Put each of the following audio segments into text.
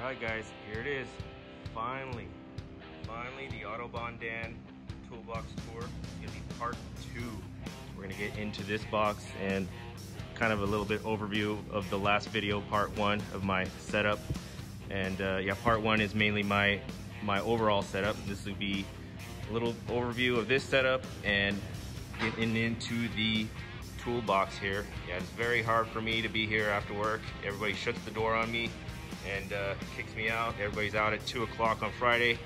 All right, guys, here it is. Finally, finally, the Autobahn Dan Toolbox Tour is gonna be part two. We're gonna get into this box and kind of a little bit overview of the last video, part one of my setup. And uh, yeah, part one is mainly my my overall setup. This will be a little overview of this setup and getting into the toolbox here. Yeah, it's very hard for me to be here after work. Everybody shuts the door on me and uh, kicks me out. Everybody's out at two o'clock on Friday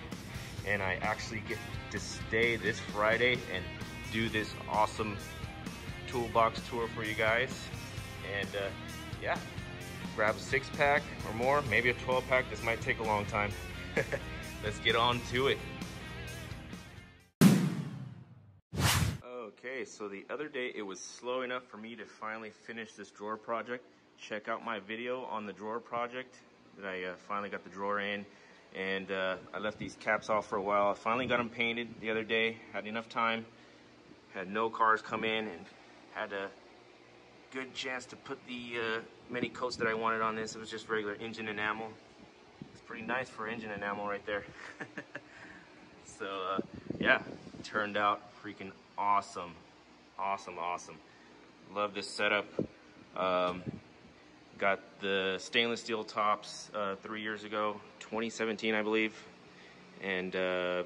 and I actually get to stay this Friday and do this awesome toolbox tour for you guys. And uh, yeah, grab a six pack or more, maybe a 12 pack. This might take a long time. Let's get on to it. Okay, so the other day it was slow enough for me to finally finish this drawer project. Check out my video on the drawer project that I uh, finally got the drawer in and uh, I left these caps off for a while. I finally got them painted the other day, had enough time, had no cars come in and had a good chance to put the uh, many coats that I wanted on this. It was just regular engine enamel. It's pretty nice for engine enamel right there. so uh, yeah, turned out freaking awesome. Awesome, awesome. Love this setup. Um, got the stainless steel tops uh, three years ago, 2017, I believe. And uh,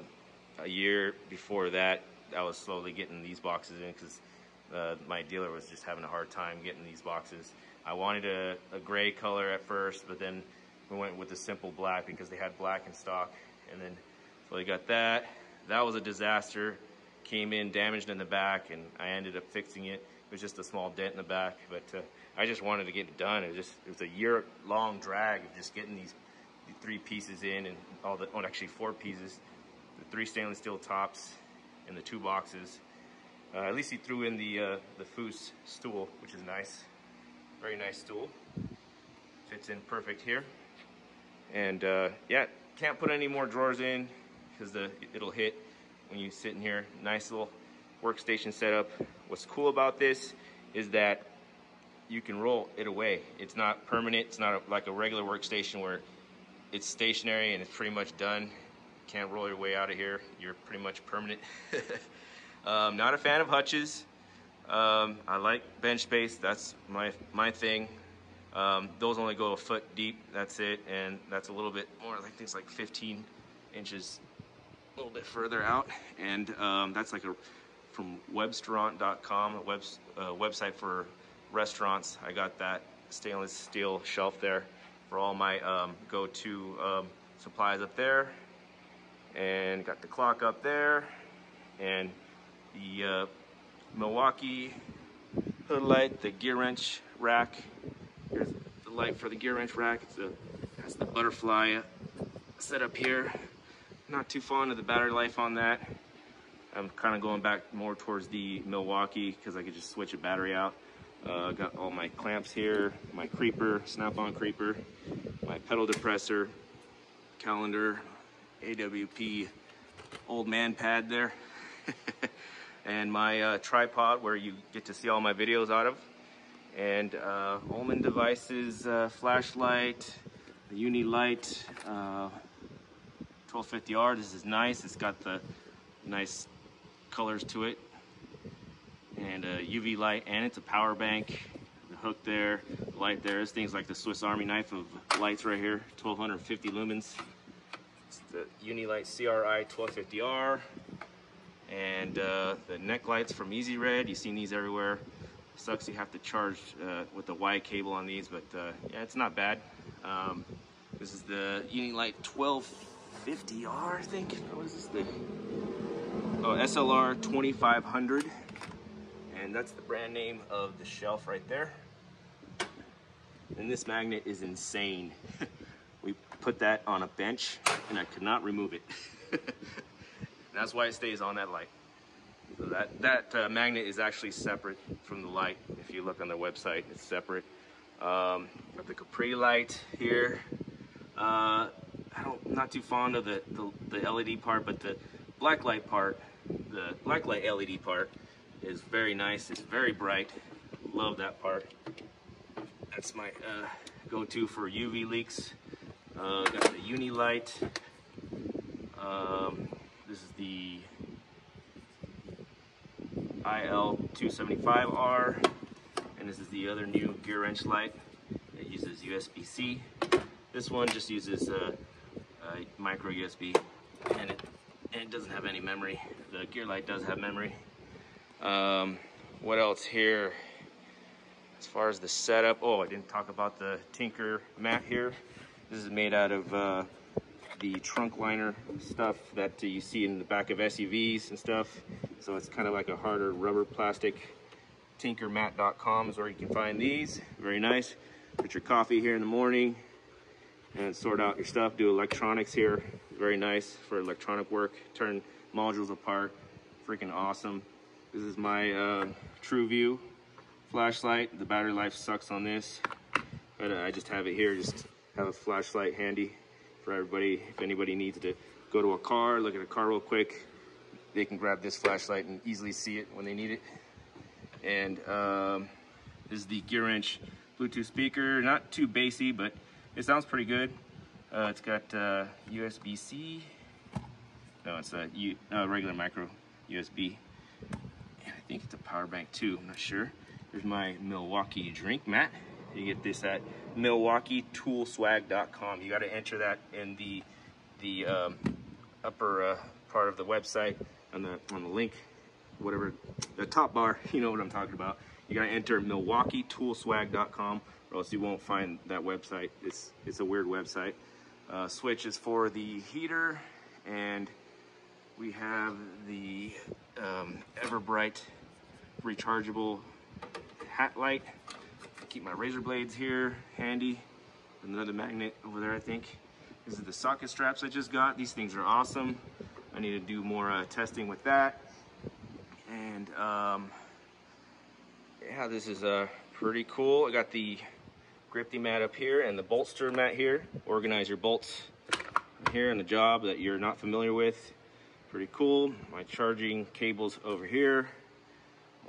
a year before that, I was slowly getting these boxes in because uh, my dealer was just having a hard time getting these boxes. I wanted a, a gray color at first, but then we went with the simple black because they had black in stock. And then, so I got that. That was a disaster. Came in damaged in the back and I ended up fixing it. It was just a small dent in the back, but uh, I just wanted to get it done. It was just, it was a year long drag of just getting these three pieces in and all the, oh, actually four pieces, the three stainless steel tops and the two boxes. Uh, at least he threw in the, uh, the Foose stool, which is nice. Very nice stool. Fits in perfect here. And uh, yeah, can't put any more drawers in because the it'll hit when you sit in here. Nice little workstation setup. What's cool about this is that you can roll it away. It's not permanent. It's not a, like a regular workstation where it's stationary and it's pretty much done. Can't roll your way out of here. You're pretty much permanent. um, not a fan of hutches. Um, I like bench space. That's my my thing. Um, those only go a foot deep. That's it, and that's a little bit more. I think it's like 15 inches, a little bit further out, and um, that's like a from Webstaurant.com, a web, uh, website for restaurants. I got that stainless steel shelf there for all my um, go-to um, supplies up there. And got the clock up there. And the uh, Milwaukee hood light, the gear wrench rack. Here's the light for the gear wrench rack. It's a, has the butterfly set up here. Not too fond of the battery life on that. I'm kind of going back more towards the Milwaukee because I could just switch a battery out. Uh, got all my clamps here, my creeper, snap-on creeper, my pedal depressor, calendar, AWP old man pad there, and my uh, tripod where you get to see all my videos out of, and uh, Ullman Devices uh, flashlight, the Unilite uh, 1250R. This is nice. It's got the nice colors to it and a UV light and it's a power bank. The hook there the light there this thing's like the Swiss Army knife of lights right here 1250 lumens. It's the Unilite CRI 1250R and uh, the neck lights from EZRED you've seen these everywhere. Sucks you have to charge uh, with the Y cable on these but uh, yeah it's not bad. Um, this is the Unilite 1250R I think. What is this thing? Oh, SLR 2500. And that's the brand name of the shelf right there. And this magnet is insane. we put that on a bench and I could not remove it. that's why it stays on that light. So that, that uh, magnet is actually separate from the light. If you look on their website, it's separate. Um, got the Capri light here. Uh, I don't, I'm not too fond of the, the, the LED part, but the black light part, the black light LED part is very nice. It's very bright. Love that part. That's my uh, go-to for UV leaks. Uh, got the Unilite. Um, this is the IL275R, and this is the other new gear wrench light It uses USB-C. This one just uses uh, micro USB, and it, and it doesn't have any memory. The gear light does have memory. Um, what else here? As far as the setup, oh, I didn't talk about the Tinker mat here. This is made out of uh, the trunk liner stuff that you see in the back of SUVs and stuff. So it's kind of like a harder rubber plastic. Tinkermat.com is where you can find these. Very nice. Put your coffee here in the morning and sort out your stuff. Do electronics here. Very nice for electronic work. Turn modules apart. Freaking awesome. This is my uh, TrueView flashlight. The battery life sucks on this, but uh, I just have it here. Just have a flashlight handy for everybody. If anybody needs to go to a car, look at a car real quick, they can grab this flashlight and easily see it when they need it. And um, this is the Gear Wrench Bluetooth speaker. Not too bassy, but it sounds pretty good. Uh, it's got uh, USB-C. No, it's a U uh, regular micro USB. I think it's a power bank too, I'm not sure. There's my Milwaukee drink mat. You get this at MilwaukeeToolSwag.com. You got to enter that in the the um, upper uh, part of the website on the on the link, whatever the top bar. You know what I'm talking about. You got to enter MilwaukeeToolSwag.com, or else you won't find that website. It's it's a weird website. Uh, switch is for the heater, and we have the um, Everbright rechargeable hat light keep my razor blades here handy. Another magnet over there, I think. These are the socket straps I just got. These things are awesome. I need to do more uh, testing with that. And um, yeah, this is uh, pretty cool. I got the Griptee mat up here and the bolster mat here. Organize your bolts here on the job that you're not familiar with. Pretty cool. My charging cables over here.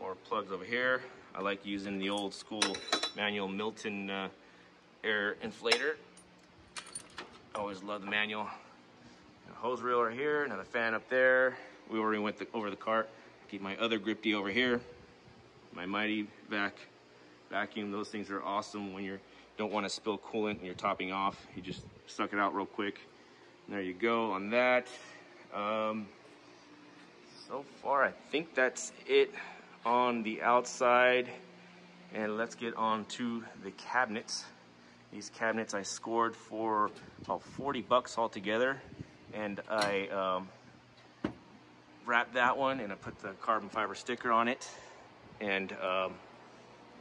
More plugs over here. I like using the old school manual Milton uh, air inflator. Always love the manual. Hose reel right here, another fan up there. We already went the, over the cart. Keep my other Griptee over here. My Mighty Vac vacuum. Those things are awesome when you don't want to spill coolant and you're topping off. You just suck it out real quick. And there you go on that. Um, so far, I think that's it on the outside. And let's get on to the cabinets. These cabinets I scored for about 40 bucks altogether. And I um, wrapped that one and I put the carbon fiber sticker on it. And um,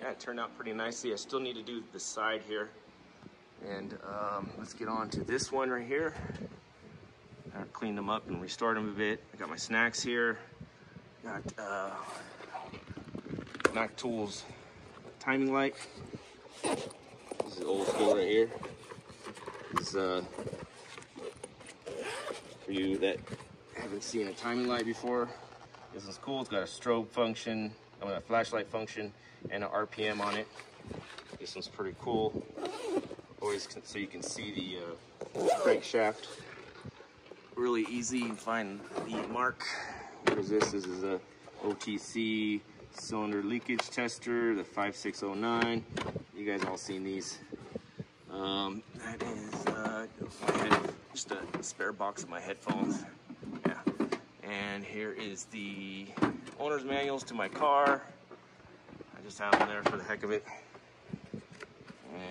yeah, it turned out pretty nicely. I still need to do the side here. And um, let's get on to this one right here. Cleaned them up and restored them a bit. I got my snacks here. Got uh, Mac Tools timing light. This is old school right here. This is uh, for you that haven't seen a timing light before. This is cool. It's got a strobe function, I mean, a flashlight function, and an RPM on it. This one's pretty cool. Always so you can see the uh, crankshaft. Really easy to find the mark. What is this? This is a OTC cylinder leakage tester, the 5609. You guys all seen these. Um, that is uh, just a spare box of my headphones. Yeah. And here is the owner's manuals to my car. I just have them there for the heck of it.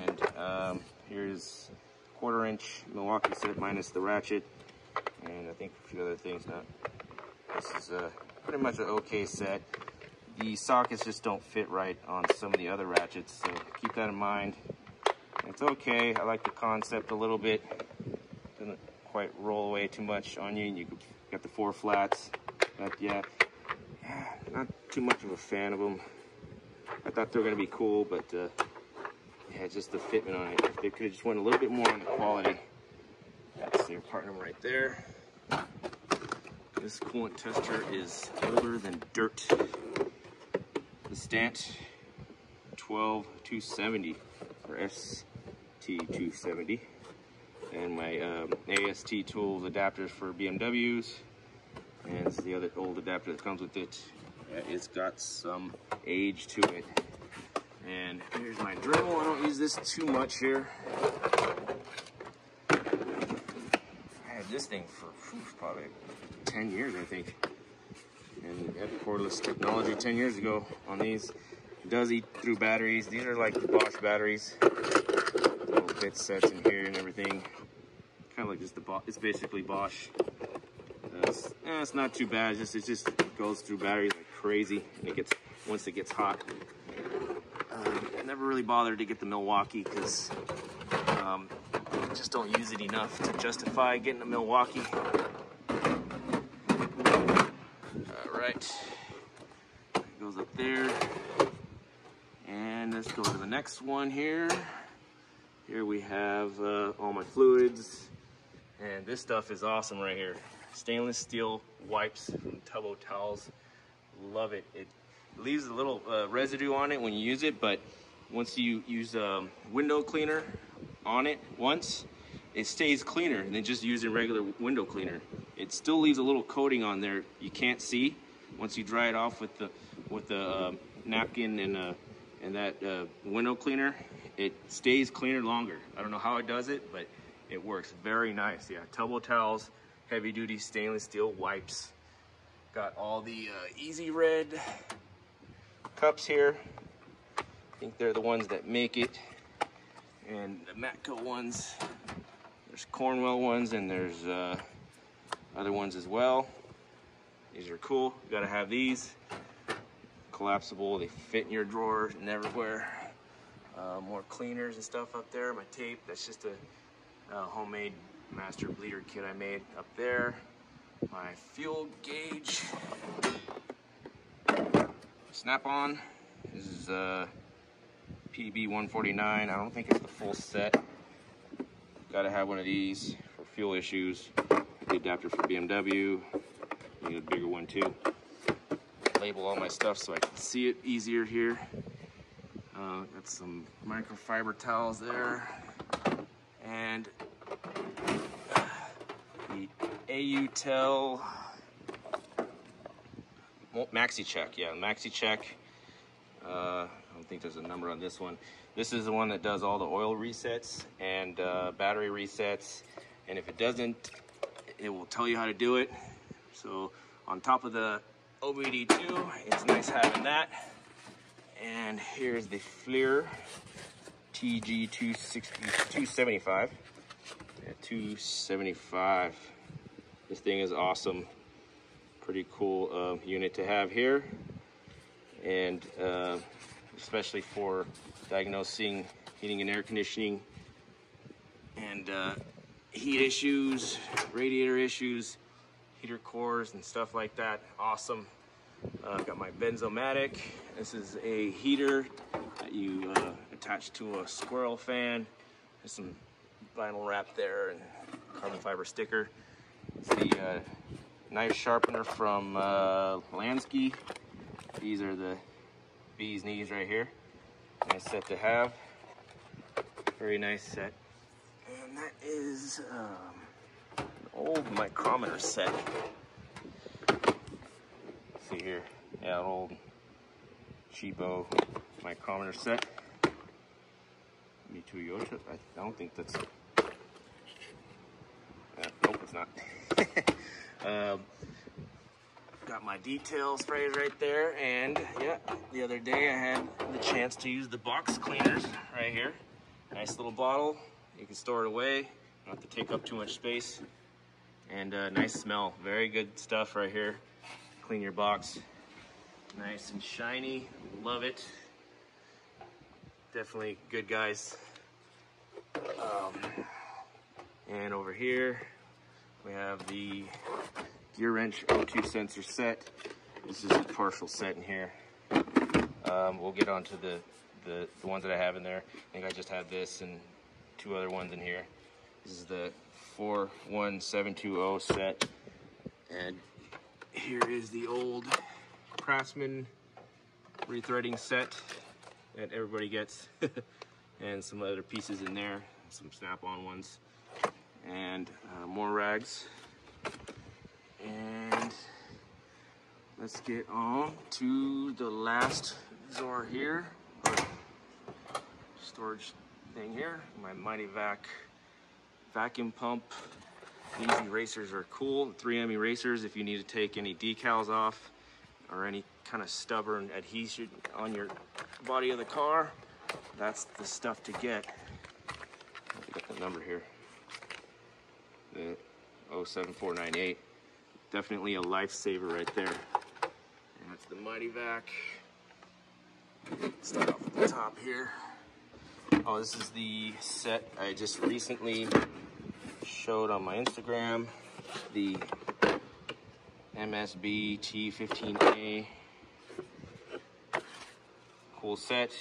And um, here's quarter inch Milwaukee set minus the ratchet. And I think a few other things. Now, this is uh, pretty much an okay set the sockets just don't fit right on some of the other ratchets, so keep that in mind. It's okay, I like the concept a little bit. Doesn't quite roll away too much on you. and You got the four flats, but yeah, not too much of a fan of them. I thought they were gonna be cool, but uh, yeah, just the fitment on it. They could have just went a little bit more on the quality. That's their number right there. This coolant tester is older than dirt the Stant 12270 or ST270. and my um, AST tools adapters for BMWs. And it's the other old adapter that comes with it. It's got some age to it. And here's my Dremel. I don't use this too much here. I had this thing for whew, probably 10 years, I think. And had cordless technology 10 years ago on these. It does eat through batteries. These are like the Bosch batteries. Little bit sets in here and everything. Kind of like just the Bosch. It's basically Bosch. Uh, it's, eh, it's not too bad. It's just it just goes through batteries like crazy, and it gets once it gets hot. Um, I never really bothered to get the Milwaukee because um, I just don't use it enough to justify getting a Milwaukee. All it goes up there, and let's go to the next one here. Here we have uh, all my fluids, and this stuff is awesome right here. Stainless steel wipes from Tub O' Towels. Love it. It leaves a little uh, residue on it when you use it, but once you use um, window cleaner on it once, it stays cleaner than just using regular window cleaner. It still leaves a little coating on there you can't see. Once you dry it off with the with the uh, napkin and uh, and that uh, window cleaner, it stays cleaner longer. I don't know how it does it, but it works very nice. Yeah, Tub O' Towels, heavy duty stainless steel wipes. Got all the uh, EZRED cups here. I think they're the ones that make it. And the Matco ones, there's Cornwell ones and there's uh, other ones as well. These are cool, you gotta have these. Collapsible, they fit in your drawer and everywhere. Uh, more cleaners and stuff up there. My tape, that's just a, a homemade master bleeder kit I made up there. My fuel gauge, snap-on. This is uh, PDB 149. I don't think it's the full set. Gotta have one of these for fuel issues. The adapter for BMW. Need a bigger one too. Label all my stuff so I can see it easier here. Uh, got some microfiber towels there. And the AUTEL Maxi Check, yeah, Maxi Check. Uh, I don't think there's a number on this one. This is the one that does all the oil resets and uh, battery resets. And if it doesn't, it will tell you how to do it. So on top of the OBD2, it's nice having that. And here's the FLIR TG260, 275. Yeah, 275. This thing is awesome. Pretty cool uh, unit to have here. And uh, especially for diagnosing heating and air conditioning and uh, heat issues, radiator issues, heater cores and stuff like that. Awesome. Uh, got my Benzomatic. This is a heater that you uh, attach to a squirrel fan. There's some vinyl wrap there and carbon fiber sticker. It's the uh, knife sharpener from uh, Lansky. These are the bee's knees right here. Nice set to have. Very nice set. And that is um, old micrometer set. see here, yeah, an old cheapo micrometer set. Me Toyota. I don't think that's. Yeah, nope, it's not. um, got my detail sprays right there, and yeah, the other day I had the chance to use the box cleaners right here. Nice little bottle. You can store it away. Don't to take up too much space. And uh, nice smell. Very good stuff right here. Clean your box. Nice and shiny. Love it. Definitely good guys. Um, and over here, we have the gear wrench O2 sensor set. This is a partial set in here. Um, we'll get onto the, the, the ones that I have in there. I think I just have this and two other ones in here. This is the 41720 set. And here is the old Craftsman rethreading set that everybody gets. and some other pieces in there, some snap-on ones. bags. Uh, and let's get on to the last drawer here, storage thing here, my Mityvac vacuum pump. These erasers are cool, 3M erasers if you need to take any decals off or any kind of stubborn adhesion on your body of the car. That's the stuff to get. I got the number here. The 07498. Definitely a lifesaver right there. And that's the Mityvac. Start off at the top here. Oh, this is the set I just recently showed on my Instagram. The MSB T15A. Cool set.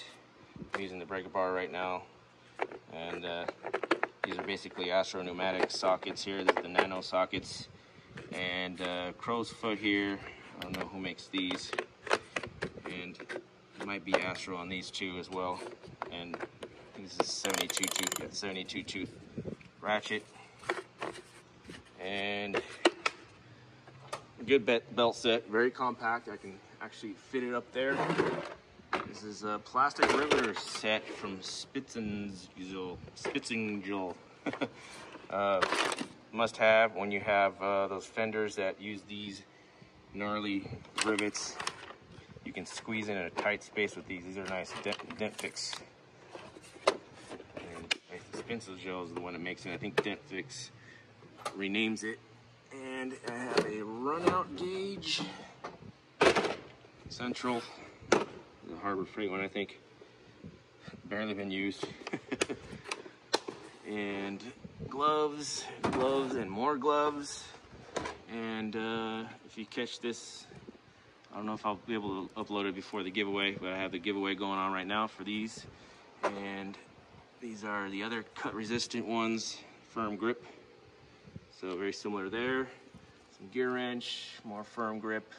I'm using the breaker bar right now. And uh, these are basically Astro pneumatic sockets here. This is the nano sockets. And uh, crow's foot here. I don't know who makes these. And might be Astro on these two as well. And this is 72 tooth, 72 tooth ratchet. And good belt set, very compact. I can actually fit it up there. This is a plastic riveter set from Spitzenzel. Spitzenzel. uh, must have when you have uh, those fenders that use these gnarly rivets. You can squeeze in a tight space with these. These are nice dent, dent fix. And Spitzenzel is the one that makes it. I think Dent Fix renames it. And I have a runout gauge, central, the Harbor Freight one I think, barely been used, and gloves, gloves and more gloves, and uh, if you catch this, I don't know if I'll be able to upload it before the giveaway, but I have the giveaway going on right now for these, and these are the other cut resistant ones, firm grip. So very similar there. Some gear wrench, more firm grip,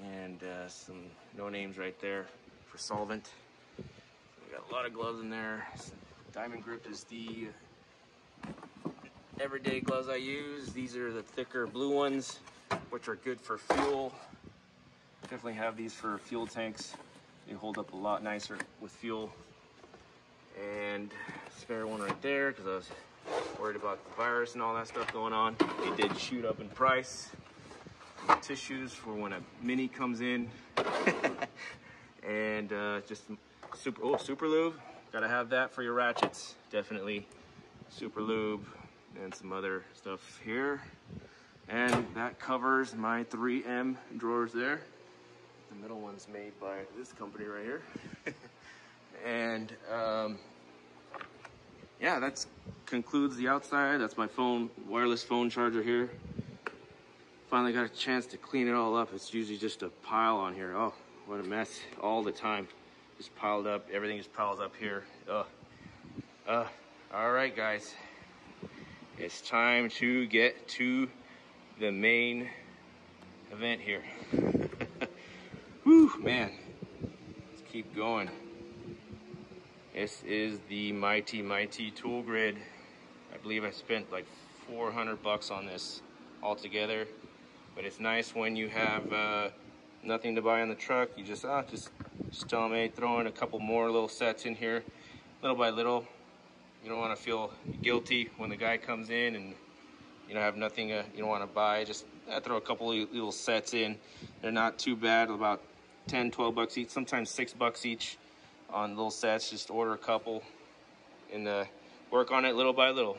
and uh, some no names right there for solvent. We got a lot of gloves in there. Diamond grip is the everyday gloves I use. These are the thicker blue ones, which are good for fuel. Definitely have these for fuel tanks. They hold up a lot nicer with fuel. And spare one right there because I was worried about the virus and all that stuff going on. They did shoot up in price. Tissues for when a mini comes in. and uh, just super, oh, super lube. Gotta have that for your ratchets, definitely. Super lube and some other stuff here. And that covers my 3M drawers there. The middle one's made by this company right here. and um, yeah, that concludes the outside. That's my phone, wireless phone charger here. Finally got a chance to clean it all up. It's usually just a pile on here. Oh, what a mess all the time. Just piled up, everything just piles up here. Ugh. Uh, all right, guys. It's time to get to the main event here. Whew, man. Let's keep going. This is the Mighty Mighty Tool Grid. I believe I spent like 400 bucks on this altogether. But it's nice when you have uh, nothing to buy on the truck. You just, ah, just, just tell them, throw in a couple more little sets in here, little by little. You don't want to feel guilty when the guy comes in and you know have nothing uh, you don't want to buy. Just uh, throw a couple little sets in. They're not too bad, about 10, 12 bucks each, sometimes six bucks each on little sets. Just order a couple and uh, work on it little by little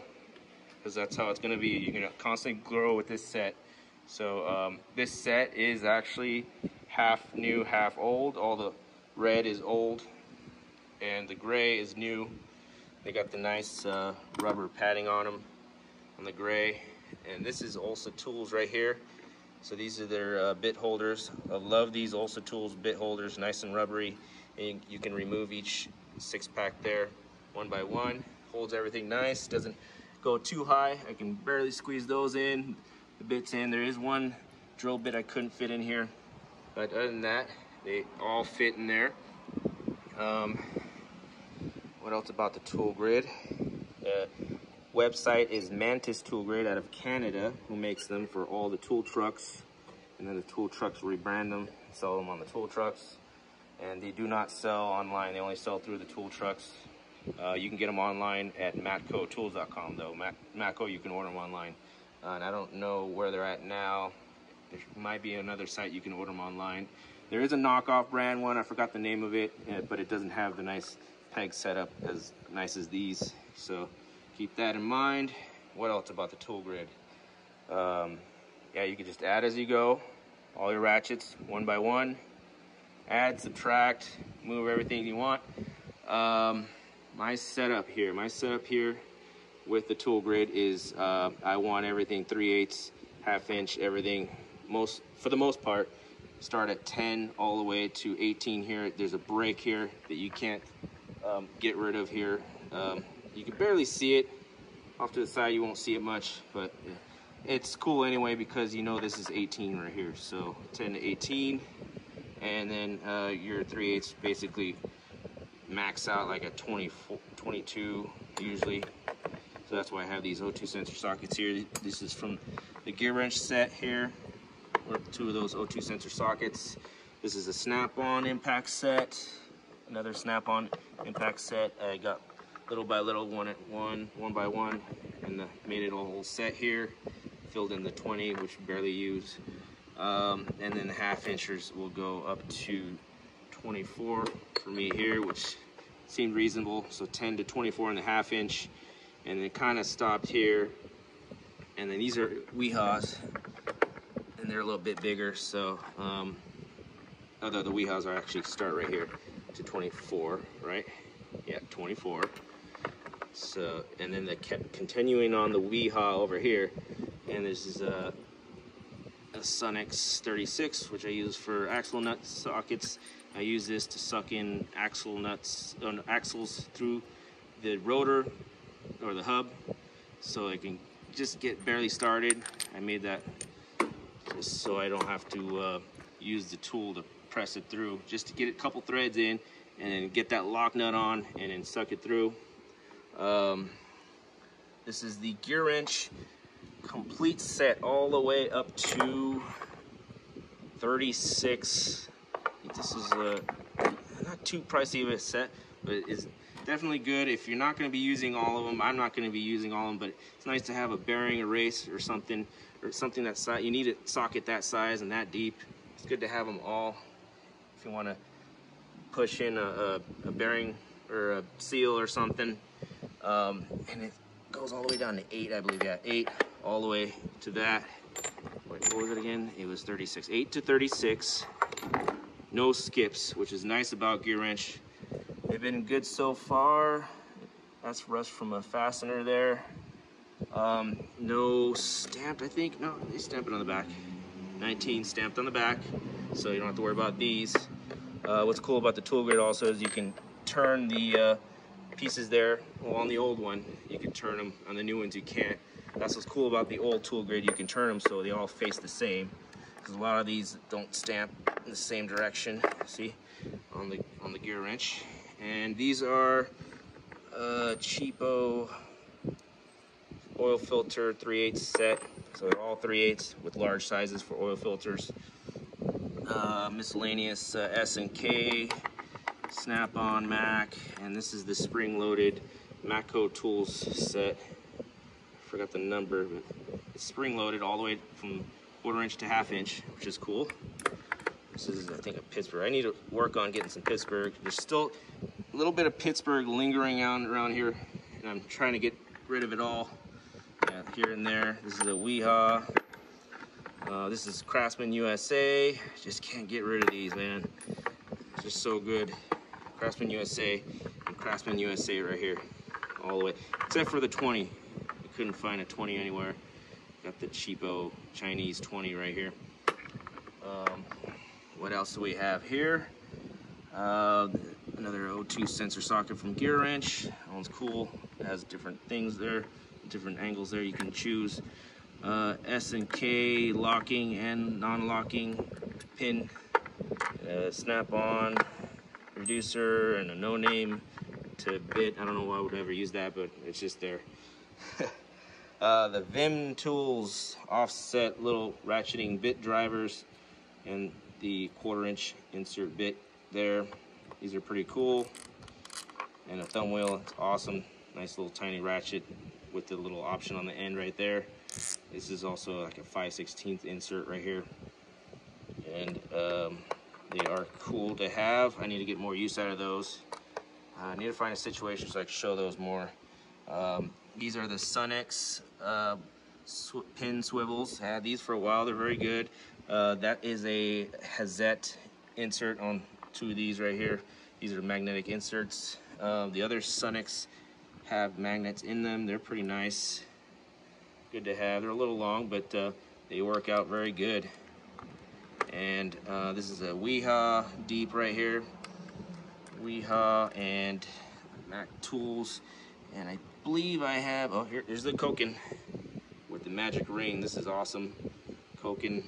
because that's how it's going to be. You're going to constantly grow with this set. So um, this set is actually half new, half old. All the red is old and the gray is new. They got the nice uh, rubber padding on them on the gray. And this is Olsa Tools right here. So these are their uh, bit holders. I love these Olsa Tools bit holders, nice and rubbery. And you can remove each six pack there one by one. Holds everything nice, doesn't go too high. I can barely squeeze those in, the bits in. There is one drill bit I couldn't fit in here. But other than that, they all fit in there. Um, what else about the tool grid? Website is Mantis Tool Grid out of Canada, who makes them for all the tool trucks. And then the tool trucks rebrand them, sell them on the tool trucks. And they do not sell online, they only sell through the tool trucks. Uh, you can get them online at matcotools.com though. Mat- Matco, you can order them online. Uh, and I don't know where they're at now. There might be another site you can order them online. There is a knockoff brand one, I forgot the name of it, uh, but it doesn't have the nice peg setup as nice as these. So keep that in mind. What else about the tool grid? Um, yeah, you can just add as you go, all your ratchets one by one. Add, subtract, move everything you want. Um, my setup here, my setup here with the tool grid is uh, I want everything 3 eighths, half inch, everything, most for the most part, start at 10 all the way to 18 here. There's a break here that you can't um, get rid of here. Um, you can barely see it. Off to the side, you won't see it much, but it's cool anyway because you know this is 18 right here. So 10 to 18, and then uh, your 3 eighths basically max out like at 24, 22 usually. So that's why I have these O2 sensor sockets here. This is from the gear wrench set here. Or two of those O2 sensor sockets. This is a snap-on impact set. Another snap-on impact set. I got little by little, one at one, one by one, and the, made it a whole set here. Filled in the 20, which barely use. Um, and then the half inchers will go up to 24 for me here, which seemed reasonable. So 10 to 24 and a half inch. And then kind of stopped here. And then these are Wihas and they're a little bit bigger. So, um, although the Wihas are actually start right here to 24, right? Yeah, 24. So, and then the continuing on the Wiha over here, and this is a, a Sunex 36, which I use for axle nut sockets. I use this to suck in axle nuts, uh, axles through the rotor or the hub, so I can just get barely started. I made that just so I don't have to uh, use the tool to press it through, just to get a couple threads in and then get that lock nut on and then suck it through. Um, this is the gear wrench complete set all the way up to 36 this is a not too pricey of a set, but it's definitely good. If you're not going to be using all of them, I'm not going to be using all of them, but it's nice to have a bearing erase or something, or something that size. You need a socket that size and that deep. It's good to have them all. If you want to push in a, a, a, bearing or a seal or something, um, and it goes all the way down to eight, I believe. Yeah, eight all the way to that. Wait, what was it again? It was 36. Eight to 36 no skips, which is nice about Gear Wrench. They've been good so far. That's rust from a fastener there. Um, no stamped, I think. No, they stamp it on the back. 19 stamped on the back, so you don't have to worry about these. Uh, what's cool about the tool grid also is you can turn the uh, pieces there. Well, on the old one, you can turn them. On the new ones, you can't. That's what's cool about the old tool grid. You can turn them so they all face the same because a lot of these don't stamp in the same direction see on the on the gear wrench. And these are uh, cheapo oil filter 3 8 set. So they're all 3 8 with large sizes for oil filters. Uh, miscellaneous uh, S and K snap-on Mac and this is the spring-loaded Matco tools set forgot the number but it's spring-loaded all the way from quarter inch to half inch, which is cool. This is, I think, a Pittsburgh. I need to work on getting some Pittsburgh. There's still a little bit of Pittsburgh lingering around, around here, and I'm trying to get rid of it all yeah, here and there. This is a Wiha. Uh, this is Craftsman USA. Just can't get rid of these, man. It's just so good. Craftsman USA and Craftsman USA right here, all the way. Except for the 20. Couldn't find a 20 anywhere. Got the cheapo Chinese 20 right here. Um, what else do we have here? Uh, another O2 sensor socket from Gear Wrench. That one's cool. It has different things there, different angles there you can choose. Uh, S and K locking and non-locking pin, uh, snap-on reducer, and a no-name to bit. I don't know why I would ever use that, but it's just there. uh, the Vim Tools offset little ratcheting bit drivers and the quarter inch insert bit there. These are pretty cool. And a thumb wheel, it's awesome. Nice little tiny ratchet with the little option on the end right there. This is also like a 5 16th insert right here. And um, they are cool to have. I need to get more use out of those. I need to find a situation so I can show those more. Um, these are the Sunex uh, sw pin swivels. Had these for a while. They're very good. Uh, that is a Hazet insert on two of these right here. These are magnetic inserts. Uh, the other Sunex have magnets in them. They're pretty nice. Good to have. They're a little long, but uh, they work out very good. And uh, this is a Wiha deep right here. Wiha and Mac Tools. And I believe I have, oh, here, here's the Koken with the magic ring. This is awesome. Koken.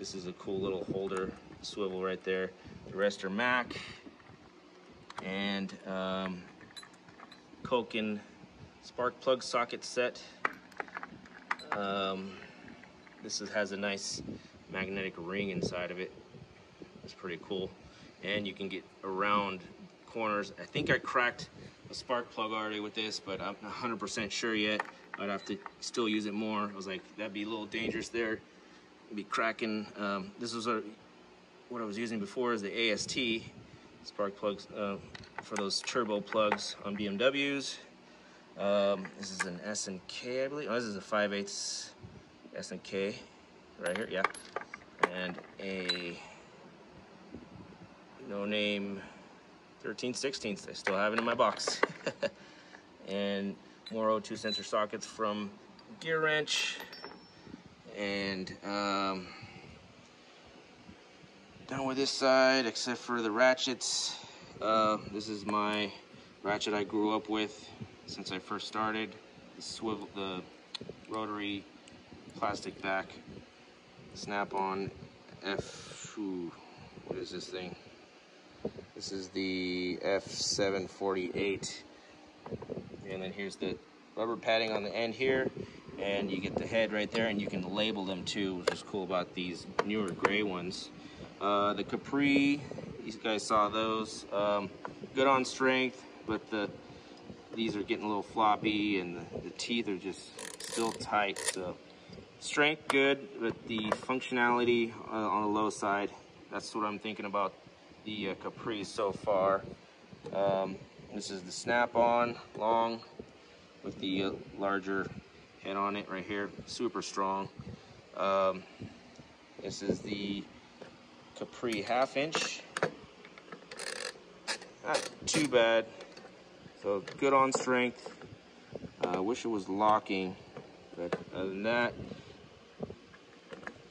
This is a cool little holder swivel right there. The rest are Mac and um, Koken spark plug socket set. Um, this is, has a nice magnetic ring inside of it. It's pretty cool. And you can get around corners. I think I cracked a spark plug already with this, but I'm not 100% sure yet. I'd have to still use it more. I was like, that'd be a little dangerous there. Be cracking. Um, this was a, what I was using before is the AST spark plugs uh, for those turbo plugs on BMWs. Um, this is an S&K, I believe. Oh, this is a 5 8 S&K right here, yeah. And a no name 13 16th. I still have it in my box. and more O2 sensor sockets from Gear Wrench. And um, done with this side except for the ratchets. Uh, this is my ratchet I grew up with since I first started. The swivel, the rotary plastic back snap-on F. Ooh, what is this thing? This is the F748. And then here's the rubber padding on the end here. And you get the head right there, and you can label them too, which is cool about these newer gray ones. Uh, the Capri, these guys saw those. Um, good on strength, but the these are getting a little floppy and the, the teeth are just still tight. So strength good, but the functionality uh, on the low side, that's what I'm thinking about the uh, Capri so far. Um, this is the snap-on long with the uh, larger head on it right here, super strong. Um, this is the Capri half inch. Not too bad. So good on strength. I uh, wish it was locking, but other than that,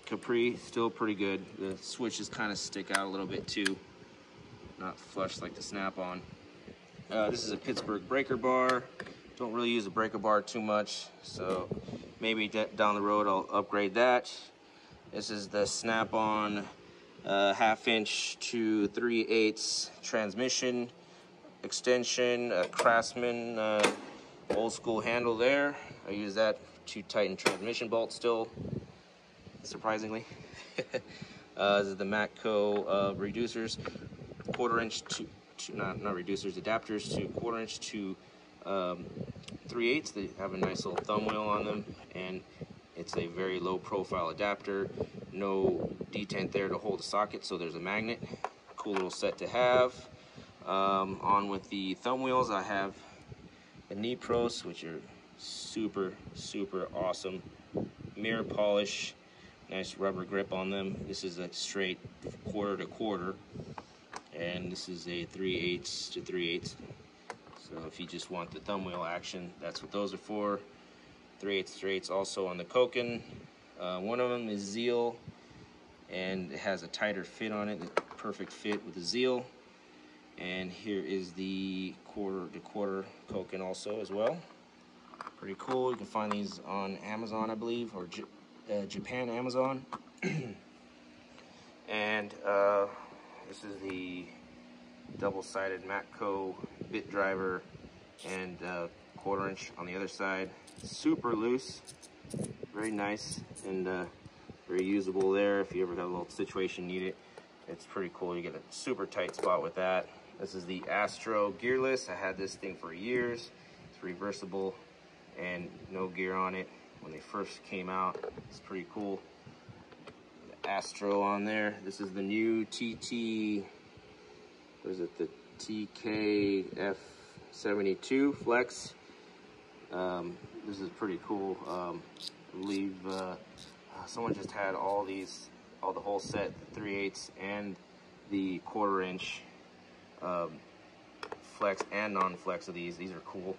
Capri still pretty good. The switches kind of stick out a little bit too. Not flush like the snap-on. Uh, this is a Pittsburgh breaker bar. Don't really use a breaker bar too much, so maybe down the road I'll upgrade that. This is the snap-on uh, half inch to 3 eighths transmission extension, Craftsman uh, old school handle there. I use that to tighten transmission bolts still, surprisingly. uh, this is the Matco uh, reducers, quarter inch to, to, not, not reducers, adapters to quarter inch to um, 3 eighths. They have a nice little thumb wheel on them and it's a very low profile adapter. No detent there to hold the socket, so there's a magnet. Cool little set to have. Um, on with the thumb wheels, I have the Nepros, which are super, super awesome. Mirror polish, nice rubber grip on them. This is a straight quarter to quarter, and this is a 3 eighths to 3 eighths. So if you just want the thumb wheel action, that's what those are for. 3 8 straights also on the Koken. Uh, one of them is Zeal and it has a tighter fit on it, the perfect fit with the Zeal. And here is the quarter to quarter Koken also as well. Pretty cool. You can find these on Amazon, I believe, or J uh, Japan Amazon. and uh, this is the double-sided Matco bit driver and uh, quarter inch on the other side. Super loose, very nice, and uh, very usable there if you ever got a little situation need it. It's pretty cool. You get a super tight spot with that. This is the Astro gearless. I had this thing for years. It's reversible and no gear on it. When they first came out, it's pretty cool. Astro on there. This is the new TT, what is it, the TKF72 Flex. Um, this is pretty cool. Um, I believe uh, someone just had all these, all the whole set, the 3 8 and the quarter inch um, flex and non-flex of these. These are cool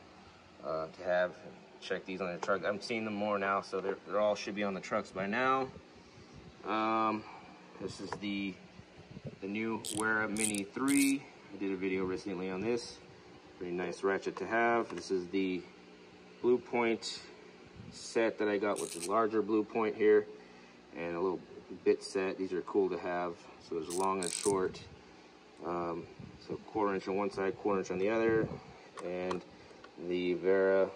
uh, to have. Check these on the truck. I'm seeing them more now, so they're, they're all should be on the trucks by now. Um, this is the the new Wera Mini 3. I did a video recently on this. Pretty nice ratchet to have. This is the Blue Point set that I got with the larger Blue Point here and a little bit set. These are cool to have. So there's long and short. Um, so quarter inch on one side, quarter inch on the other. And the Wera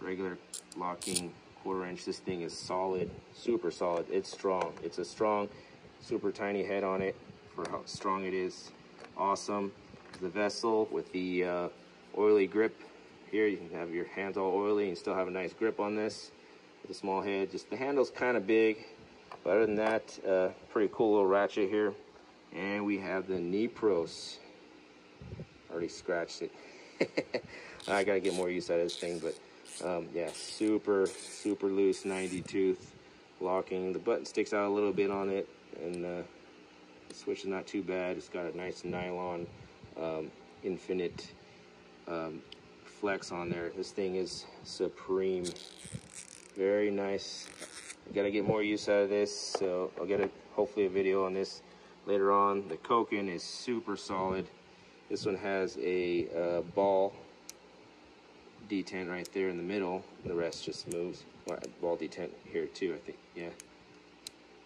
regular locking quarter inch. This thing is solid, super solid. It's strong. It's a strong, super tiny head on it for how strong it is. Awesome. The vessel with the uh, oily grip here. You can have your hands all oily and still have a nice grip on this with a small head. Just the handle's kind of big, but other than that, uh, pretty cool little ratchet here. And we have the Nepros. Already scratched it. I gotta get more use out of this thing, but um, yeah, super, super loose 90 tooth locking. The button sticks out a little bit on it, and uh, the switch is not too bad. It's got a nice nylon um, infinite um, flex on there. This thing is supreme. Very nice. I gotta get more use out of this, so I'll get a, hopefully a video on this later on. The Koken is super solid. This one has a uh, ball detent right there in the middle. The rest just moves. Well, ball detent here too, I think. Yeah.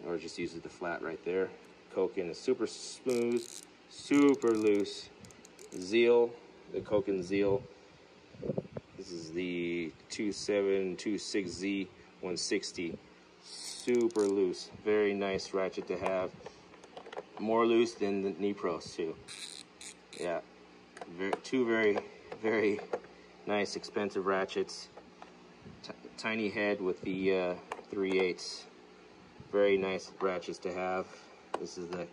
Or just uses the flat right there. Koken is super smooth, super loose. Zeal, the Koken Zeal. This is the 2726Z 160. Super loose. Very nice ratchet to have. More loose than the Nepros too. Yeah. Very, two very, very nice expensive ratchets. T tiny head with the uh, 3 8 Very nice ratchets to have. This is the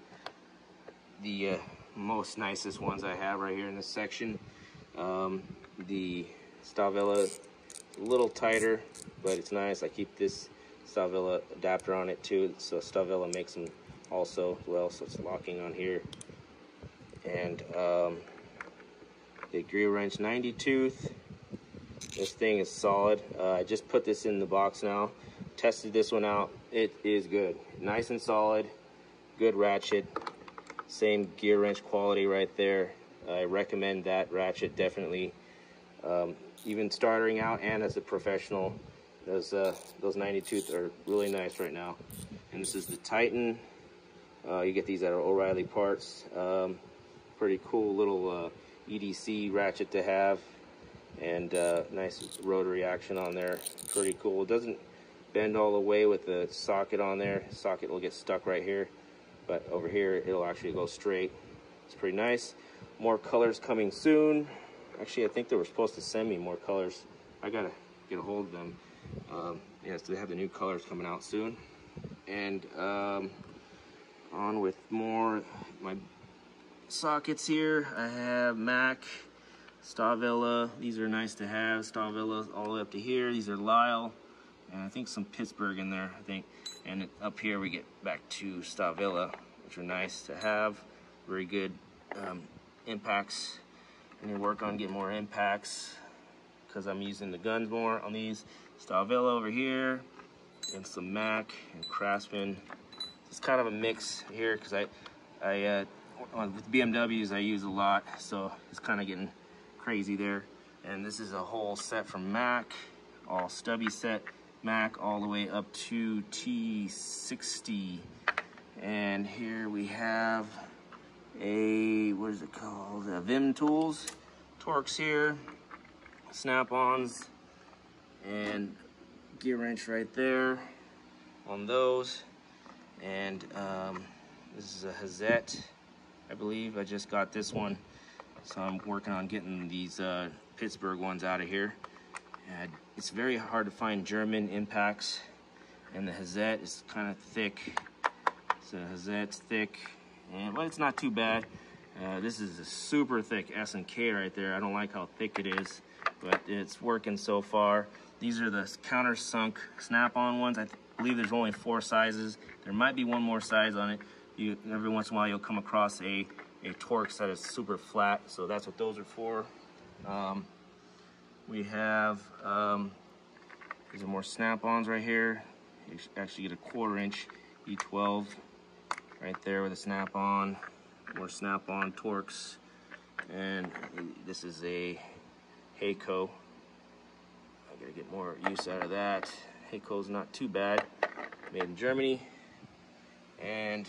the uh, most nicest ones I have right here in this section. Um, the Stahlwille a little tighter, but it's nice. I keep this Stahlwille adapter on it too, so Stahlwille makes them also well, so it's locking on here. And um, the gear wrench 90 tooth this thing is solid. Uh, I just put this in the box now. Tested this one out. It is good. Nice and solid. Good ratchet. Same gear wrench quality right there. I recommend that ratchet definitely. Um, even starting out and as a professional, those uh, those 92s are really nice right now. And this is the Titan. Uh, you get these at O'Reilly Parts. Um, pretty cool little uh, EDC ratchet to have and uh, nice rotary action on there. Pretty cool. It doesn't bend all the way with the socket on there. Socket will get stuck right here, but over here it'll actually go straight. It's pretty nice. More colors coming soon. Actually, I think they were supposed to send me more colors. I gotta get a hold of them. Um, yes, they have the new colors coming out soon. And um, on with more my sockets here. I have Mac Stahlwille, these are nice to have. Stahlwille all the way up to here. These are Lisle. and I think some Pittsburgh in there, I think. And up here we get back to Stahlwille, which are nice to have. Very good um, impacts. And you work on getting more impacts because I'm using the guns more on these. Stahlwille over here, and some Mac and Craftsman. It's kind of a mix here because I, I uh, with BMWs I use a lot, so it's kind of getting crazy there. And this is a whole set from Mac, all stubby set Mac all the way up to T60. And here we have a, what is it called? A Vim Tools. Torx here. snap-ons and gear wrench right there on those. And um, this is a Hazet, I believe. I just got this one. So I'm working on getting these uh, Pittsburgh ones out of here. And it's very hard to find German impacts. And the Hazet is kind of thick. So Hazet's thick, and but it's not too bad. Uh, this is a super thick S&K right there. I don't like how thick it is, but it's working so far. These are the countersunk snap-on ones. I believe there's only four sizes. There might be one more size on it. You, every once in a while you'll come across a, a Torx that is super flat, so that's what those are for. Um, we have, um, these are more snap-ons right here. You actually get a quarter inch E12 right there with a snap-on more snap-on Torx and this is a Hakko I gotta get more use out of that Hakko's not too bad made in Germany and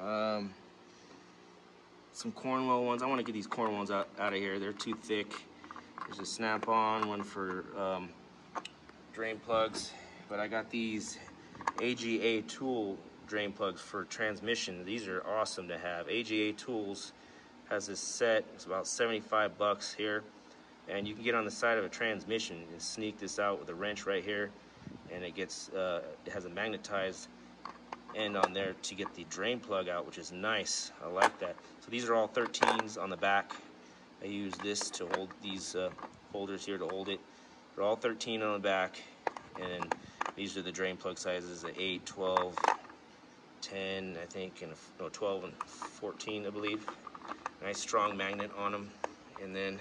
um, some Cornwell ones I want to get these Cornwells out, out of here they're too thick there's a snap-on one for um, drain plugs but I got these AGA tool drain plugs for transmission. These are awesome to have. AGA Tools has this set. It's about 75 bucks here. And you can get on the side of a transmission and sneak this out with a wrench right here. And it gets, uh, it has a magnetized end on there to get the drain plug out, which is nice. I like that. So these are all 13s on the back. I use this to hold these uh, holders here to hold it. They're all 13 on the back. And these are the drain plug sizes, the 8, 12, 10, I think, and no, 12 and 14, I believe. Nice strong magnet on them. And then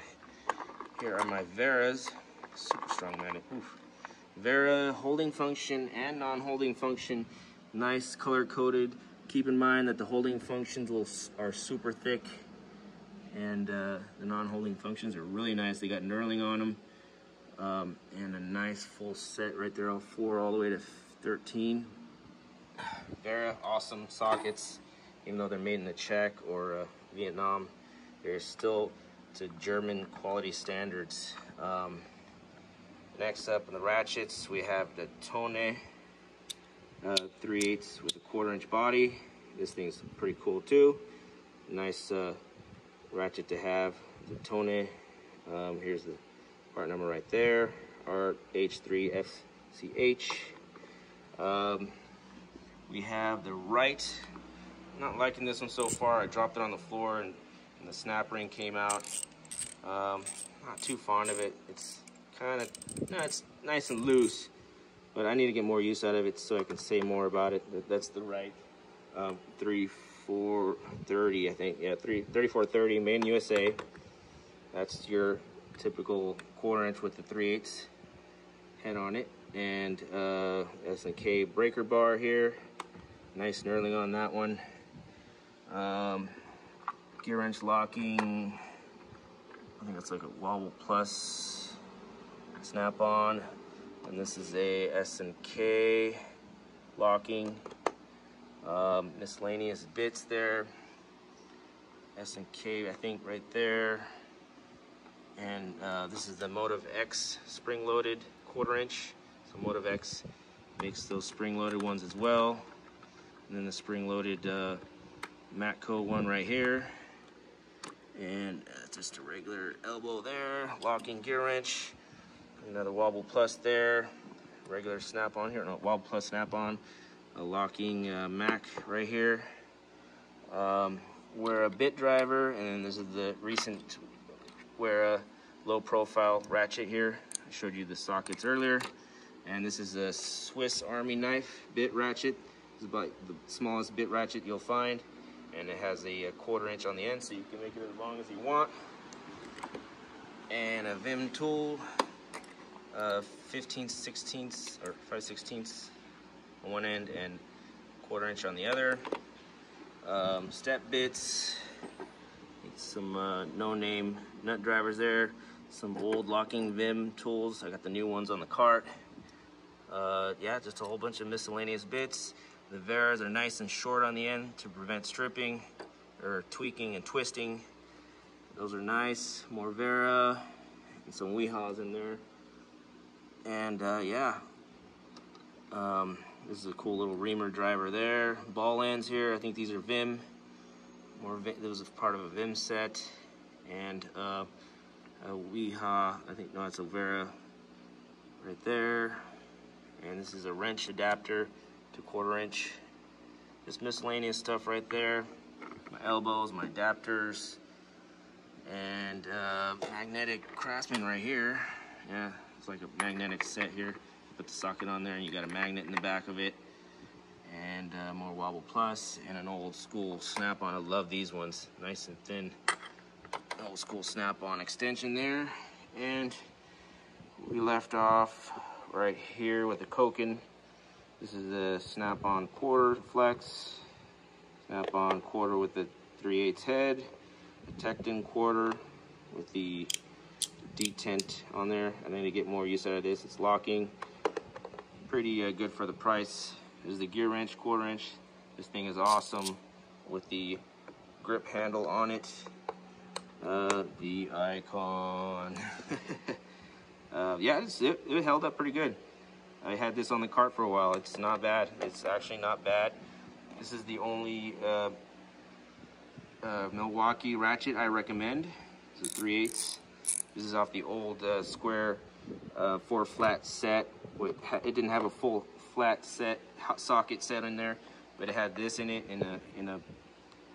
here are my Weras, super strong magnet. Oof. Wera holding function and non-holding function, nice color coded. Keep in mind that the holding functions will, are super thick and uh, the non-holding functions are really nice. They got knurling on them um, and a nice full set right there, all four all the way to 13. Wera, awesome sockets, even though they're made in the Czech or uh, Vietnam, they're still to German quality standards. Um, next up in the ratchets, we have the Tone uh, 3 8 with a quarter inch body. This thing's pretty cool too. Nice uh, ratchet to have. The Tone, um, here's the part number right there, RH3FCH. Um, we have the Wright, not liking this one so far. I dropped it on the floor and, and the snap ring came out. Um, not too fond of it. It's kind of, no, it's nice and loose, but I need to get more use out of it so I can say more about it. That's the Wright um, 3430, I think. Yeah, 3, 3430, made in USA. That's your typical quarter inch with the 3 8 head on it. And uh, S&K breaker bar here. Nice knurling on that one. Um, gear wrench locking. I think it's like a Wobble Plus snap-on. And this is a S&K locking. Um, miscellaneous bits there. S&K, I think right there. And uh, this is the Motiv X spring-loaded quarter inch. So Motiv X makes those spring-loaded ones as well. And then the spring-loaded uh, Matco one right here. And uh, just a regular elbow there, locking gear wrench. Another Wobble Plus there, regular snap-on here, no, Wobble Plus snap-on. A locking uh, Mac right here. Um, Wera bit driver, and this is the recent Wera low profile ratchet here. I showed you the sockets earlier. And this is a Swiss Army knife bit ratchet. It's about the smallest bit ratchet you'll find. And it has a, a quarter inch on the end so you can make it as long as you want. And a Vim tool, uh, 15 16ths or 5 16ths on one end and quarter inch on the other. Um, step bits, some uh, no-name nut drivers there, some old locking Vim tools. I got the new ones on the cart. Uh, yeah, just a whole bunch of miscellaneous bits. The Weras are nice and short on the end to prevent stripping or tweaking and twisting. Those are nice. More Wera. and some Wihas in there. And uh, yeah, um, this is a cool little reamer driver there. Ball ends here. I think these are Vim. More Vim, this was part of a Vim set. And uh, a Wiha, I think, no, it's a Wera right there. And this is a wrench adapter to quarter inch. Just miscellaneous stuff right there. My elbows, my adapters, and uh, magnetic Craftsman right here. Yeah, it's like a magnetic set here. Put the socket on there and you got a magnet in the back of it. And uh, more Wobble Plus and an old school snap-on. I love these ones, nice and thin. Old school snap-on extension there. And we left off right here with the Koken. This is a snap-on quarter flex. Snap-on quarter with the 3 8 head. A Tekton quarter with the detent on there. I need to get more use out of this. It's locking. Pretty uh, good for the price. This is the gear wrench, quarter inch. This thing is awesome with the grip handle on it. Uh, the icon. uh, yeah, it, it held up pretty good. I had this on the cart for a while. It's not bad. It's actually not bad. This is the only uh, uh, Milwaukee ratchet I recommend. It's a 3 8 This is off the old uh, square uh, four flat set. It didn't have a full flat set socket set in there, but it had this in it in a in a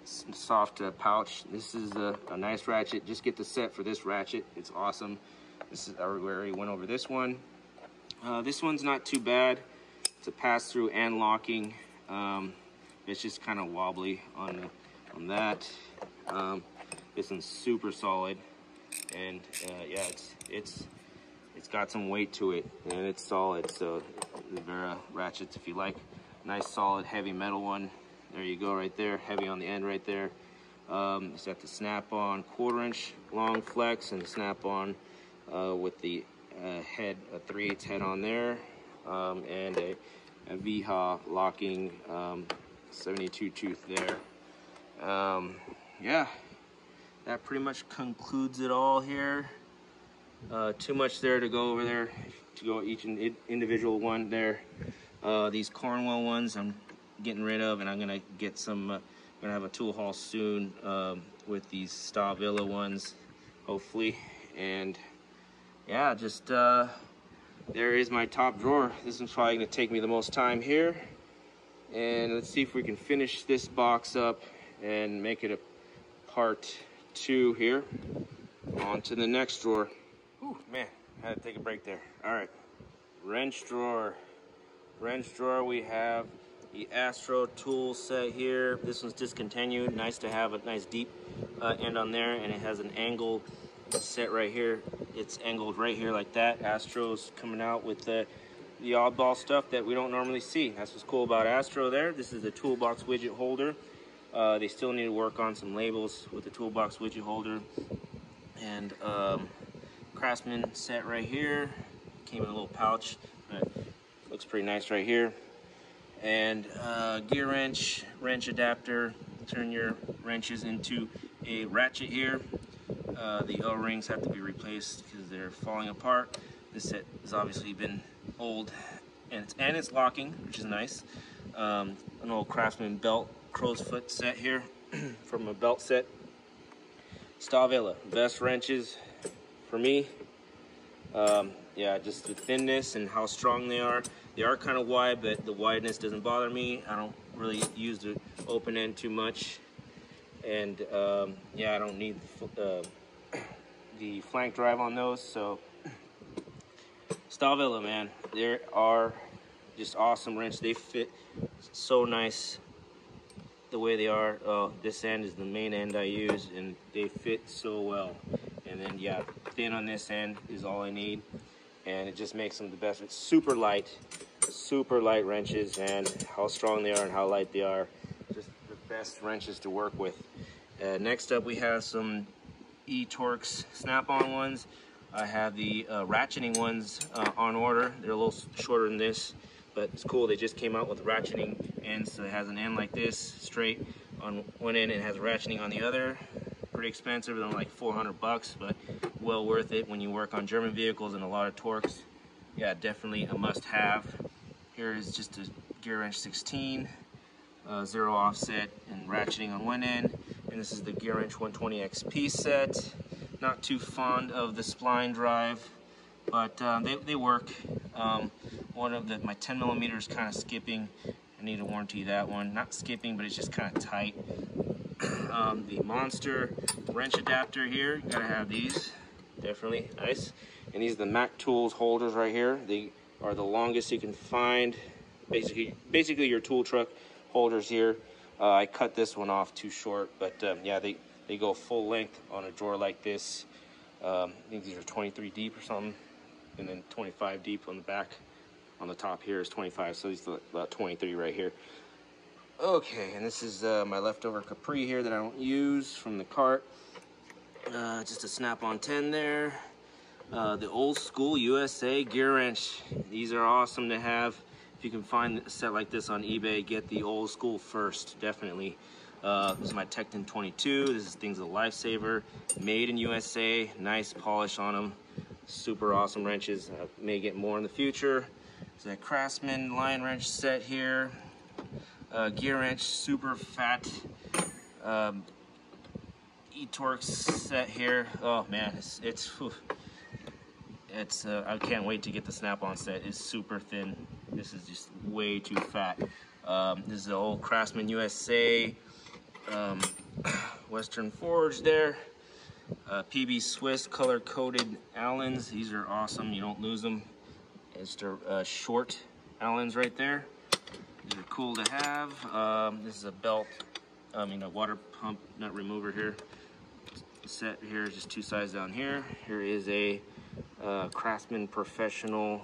soft uh, pouch. This is a, a, nice ratchet. Just get the set for this ratchet. It's awesome. This is I already went over this one. Uh, this one's not too bad. It's a pass through and locking. Um, it's just kind of wobbly on on that. Um, this one's super solid, and uh, yeah, it's it's it's got some weight to it, and it's solid. So the Wera ratchets, if you like, nice solid heavy metal one. There you go, right there, heavy on the end, right there. Um, it's got the snap-on quarter inch long flex and the snap-on uh, with the uh, head, a 3 8 head on there, um, and a, a Wiha locking um, 72 tooth there. Um, yeah, that pretty much concludes it all here. Uh, too much there to go over there, to go each individual one there. Uh, these Cornwell ones I'm getting rid of, and I'm gonna get some, uh, gonna have a tool haul soon um, with these Stahlwille ones, hopefully. And yeah, just, uh, there is my top drawer. This is probably gonna take me the most time here. And let's see if we can finish this box up and make it a part two here. On to the next drawer. Whew, man, I had to take a break there. All right, wrench drawer. Wrench drawer, we have the Astro tool set here. This one's discontinued. Nice to have a nice deep uh, end on there, and it has an angled set right here. It's angled right here like that. Astro's coming out with the the oddball stuff that we don't normally see. That's what's cool about Astro there. This is the toolbox widget holder. Uh, they still need to work on some labels with the toolbox widget holder. And um, Craftsman set right here. Came in a little pouch, but looks pretty nice right here. And uh, gear wrench, wrench adapter. Turn your wrenches into a ratchet here. Uh, the O-rings have to be replaced because they're falling apart. This set has obviously been old and it's, and it's locking, which is nice. Um, an old Craftsman belt crow's foot set here from a belt set. Stahlwille, best wrenches for me. Um, yeah, just the thinness and how strong they are. They are kind of wide, but the wideness doesn't bother me. I don't really use the open end too much. And um, yeah, I don't need uh, the flank drive on those, so Stahlwille, man, they are just awesome wrenches. They fit so nice the way they are. Oh, this end is the main end I use, and they fit so well. And then, yeah, thin on this end is all I need, and it just makes them the best. It's super light, super light wrenches, and how strong they are and how light they are. Just the best wrenches to work with. Uh, next up, we have some E-Torx snap-on ones. I have the uh, ratcheting ones uh, on order. They're a little shorter than this, but it's cool. They just came out with ratcheting ends. So it has an end like this, straight on one end, and has ratcheting on the other. pretty expensive, they're like 400 bucks, but well worth it when you work on German vehicles and a lot of torques. Yeah, definitely a must-have. Here is just a gear wrench 16, uh, zero offset and ratcheting on one end. And this is the gear wrench 120 XP set. Not too fond of the spline drive, but um, they, they work. Um, one of the, my 10 millimeters kind of skipping. I need to warranty that one. Not skipping, but it's just kind of tight. um, the Monster wrench adapter here, you gotta have these. Definitely nice. And these are the Mac Tools holders right here. They are the longest you can find. Basically, basically your tool truck holders here. Uh, I cut this one off too short, but um, yeah, they, they go full length on a drawer like this. Um, I think these are 23 deep or something, and then 25 deep on the back. On the top here is 25, so these about 23 right here. Okay, and this is uh, my leftover Capri here that I don't use from the cart. Uh, just a snap-on 10 there. Uh, the old school USA gear wrench. These are awesome to have. If you can find a set like this on eBay, get the old school first, definitely. Uh, this is my Tekton 22. This is thing's a lifesaver. Made in USA. Nice polish on them. Super awesome wrenches. I may get more in the future. There's a Craftsman line wrench set here. Uh, gear wrench, super fat. Um, E-Torx set here. Oh man, it's, it's, it's uh, I can't wait to get the snap-on set. It's super thin. This is just way too fat. Um, this is the old Craftsman USA um, Western Forge there. Uh, PB Swiss color coded Allens. These are awesome. You don't lose them. It's the uh, short Allens right there. These are cool to have. Um, this is a belt, I mean a water pump nut remover here. Set here, just two sides down here. Here is a uh, Craftsman Professional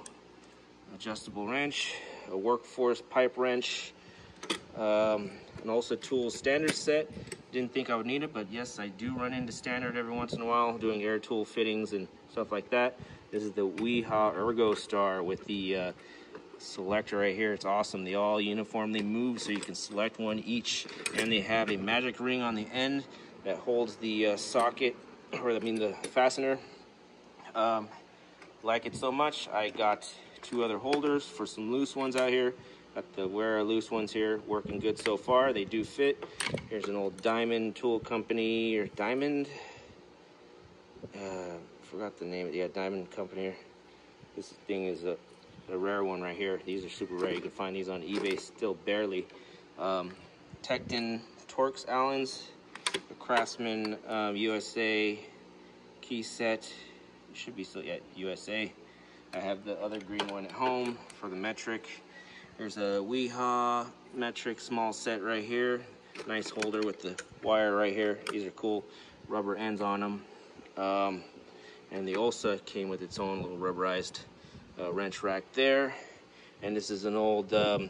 adjustable wrench, a Workforce pipe wrench, um, and also tool standard set. Didn't think I would need it, but yes, I do run into standard every once in a while, doing air tool fittings and stuff like that. This is the Wiha Ergo Star with the uh, selector right here. It's awesome. They all uniformly move, so you can select one each, and they have a magic ring on the end that holds the uh, socket, or I mean the fastener. Um, like it so much, I got two other holders for some loose ones out here. Got the Wera loose ones here, working good so far. They do fit. Here's an old Diamond Tool Company, or Diamond, uh, forgot the name. Yeah, Diamond Company. This thing is a, a, rare one right here. These are super rare. You can find these on eBay still barely. Um, Tekton Torx Allens, the Craftsman um, USA key set. should be still, yeah, USA. I have the other green one at home for the metric. There's a Wiha metric small set right here. Nice holder with the wire right here. These are cool rubber ends on them. Um, and the Olsa came with its own little rubberized uh, wrench rack there. And this is an old um,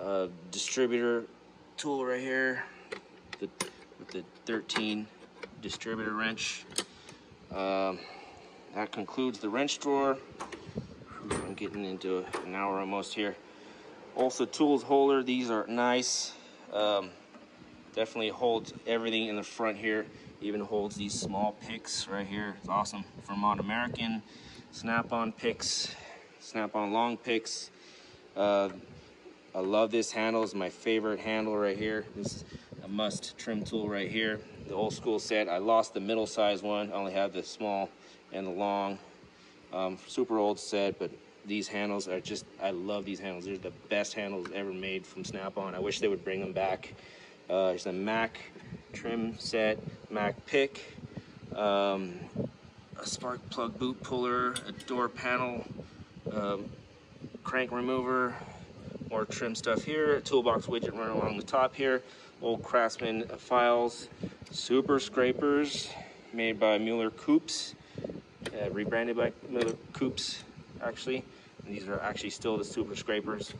uh, distributor tool right here the, with the 13 distributor wrench. Um, that concludes the wrench drawer. I'm getting into an hour almost here. Olsa tools holder, these are nice. Um, definitely holds everything in the front here. Even holds these small picks right here. It's awesome. Vermont American, snap-on picks, snap-on long picks. Uh, I love this handle. It's my favorite handle right here. This is a must trim tool right here. The old school set. I lost the middle size one. I only have the small and the long. Um, super old set, but these handles are just, I love these handles. They're the best handles ever made from Snap-on. I wish they would bring them back. Uh, there's a Mac trim set, Mac pick, um, a spark plug boot puller, a door panel, um, crank remover, more trim stuff here, a toolbox widget running along the top here, old Craftsman files, super scrapers made by Mueller-Kueps, uh, rebranded by Mueller Coops actually. And these are actually still the super scrapers.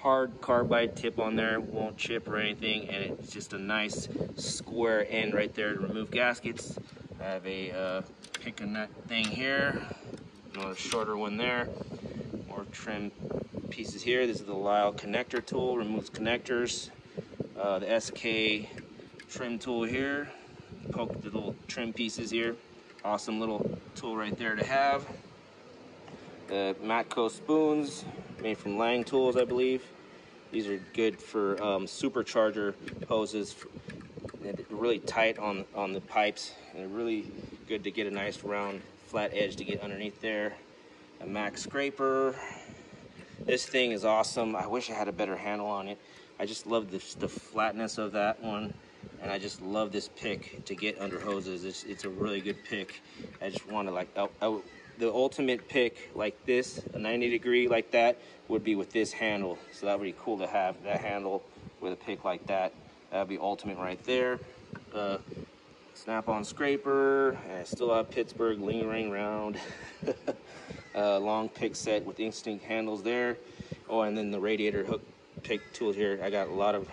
Hard carbide tip on there, won't chip or anything, and it's just a nice square end right there to remove gaskets. I have a uh, pick a nut thing here, another shorter one there, more trim pieces here. This is the Lisle connector tool, removes connectors. Uh, the SK trim tool here, poke the little trim pieces here. Awesome little tool right there to have. The Matco spoons, made from Lang Tools, I believe. These are good for um, supercharger hoses. They're really tight on, on the pipes, and they're really good to get a nice round flat edge to get underneath there. A Mac scraper. This thing is awesome. I wish I had a better handle on it. I just love the, the flatness of that one and I just love this pick to get under hoses. It's, it's a really good pick. I just want to like, I, the ultimate pick like this, a 90 degree like that, would be with this handle. So that would be cool to have that handle with a pick like that. That would be ultimate right there. Uh, Snap-on scraper, I still have Pittsburgh lingering around. uh, long pick set with instinct handles there. Oh, and then the radiator hook pick tool here. I got a lot of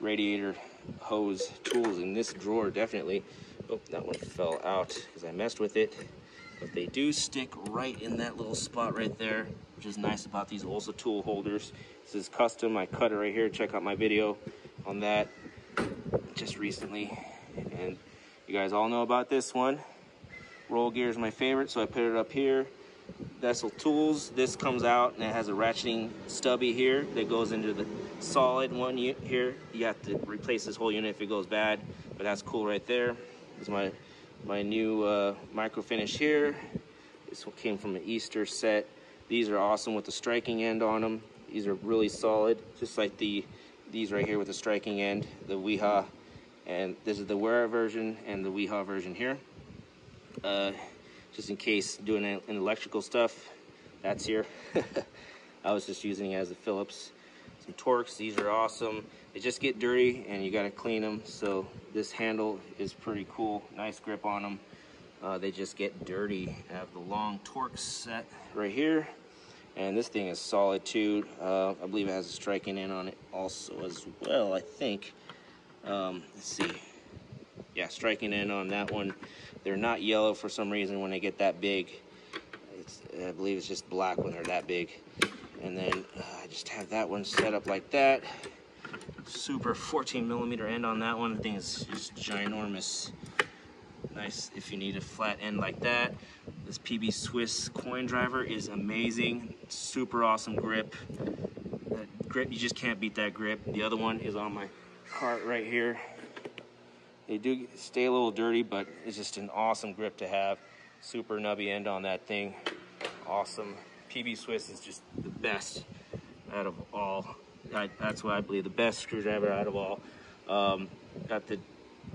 radiator hose tools in this drawer, definitely. Oh, that one fell out because I messed with it. But they do stick right in that little spot right there, which is nice about these Olsa tool holders. This is custom. I cut it right here. Check out my video on that just recently. And you guys all know about this one. Roll gear is my favorite, so I put it up here. Vessel tools, this comes out and it has a ratcheting stubby here that goes into the solid one here. You have to replace this whole unit if it goes bad, but that's cool right there. This is my, my new uh, micro finish here. This one came from an Easter set. These are awesome with the striking end on them. These are really solid, just like the these right here with the striking end, the Wiha. And this is the Wera version and the Wiha version here. Uh, just in case doing an electrical stuff, that's here. I was just using it as a Phillips. Some Torx, these are awesome. They just get dirty and you gotta clean them. So this handle is pretty cool. Nice grip on them. Uh, they just get dirty. I have the long Torx set right here. And this thing is solid too. Uh, I believe it has a striking in on it also as well, I think. Um, let's see. Yeah, striking in on that one. They're not yellow for some reason when they get that big. It's, I believe it's just black when they're that big. And then uh, I just have that one set up like that. Super 14 millimeter end on that one. The thing is just ginormous. Nice if you need a flat end like that. This PB Swiss coin driver is amazing. Super awesome grip. That grip, you just can't beat that grip. The other one is on my cart right here. They do stay a little dirty, but it's just an awesome grip to have. Super nubby end on that thing. Awesome. PB Swiss is just the best out of all. I, that's why I believe the best screwdriver out of all. Um, got the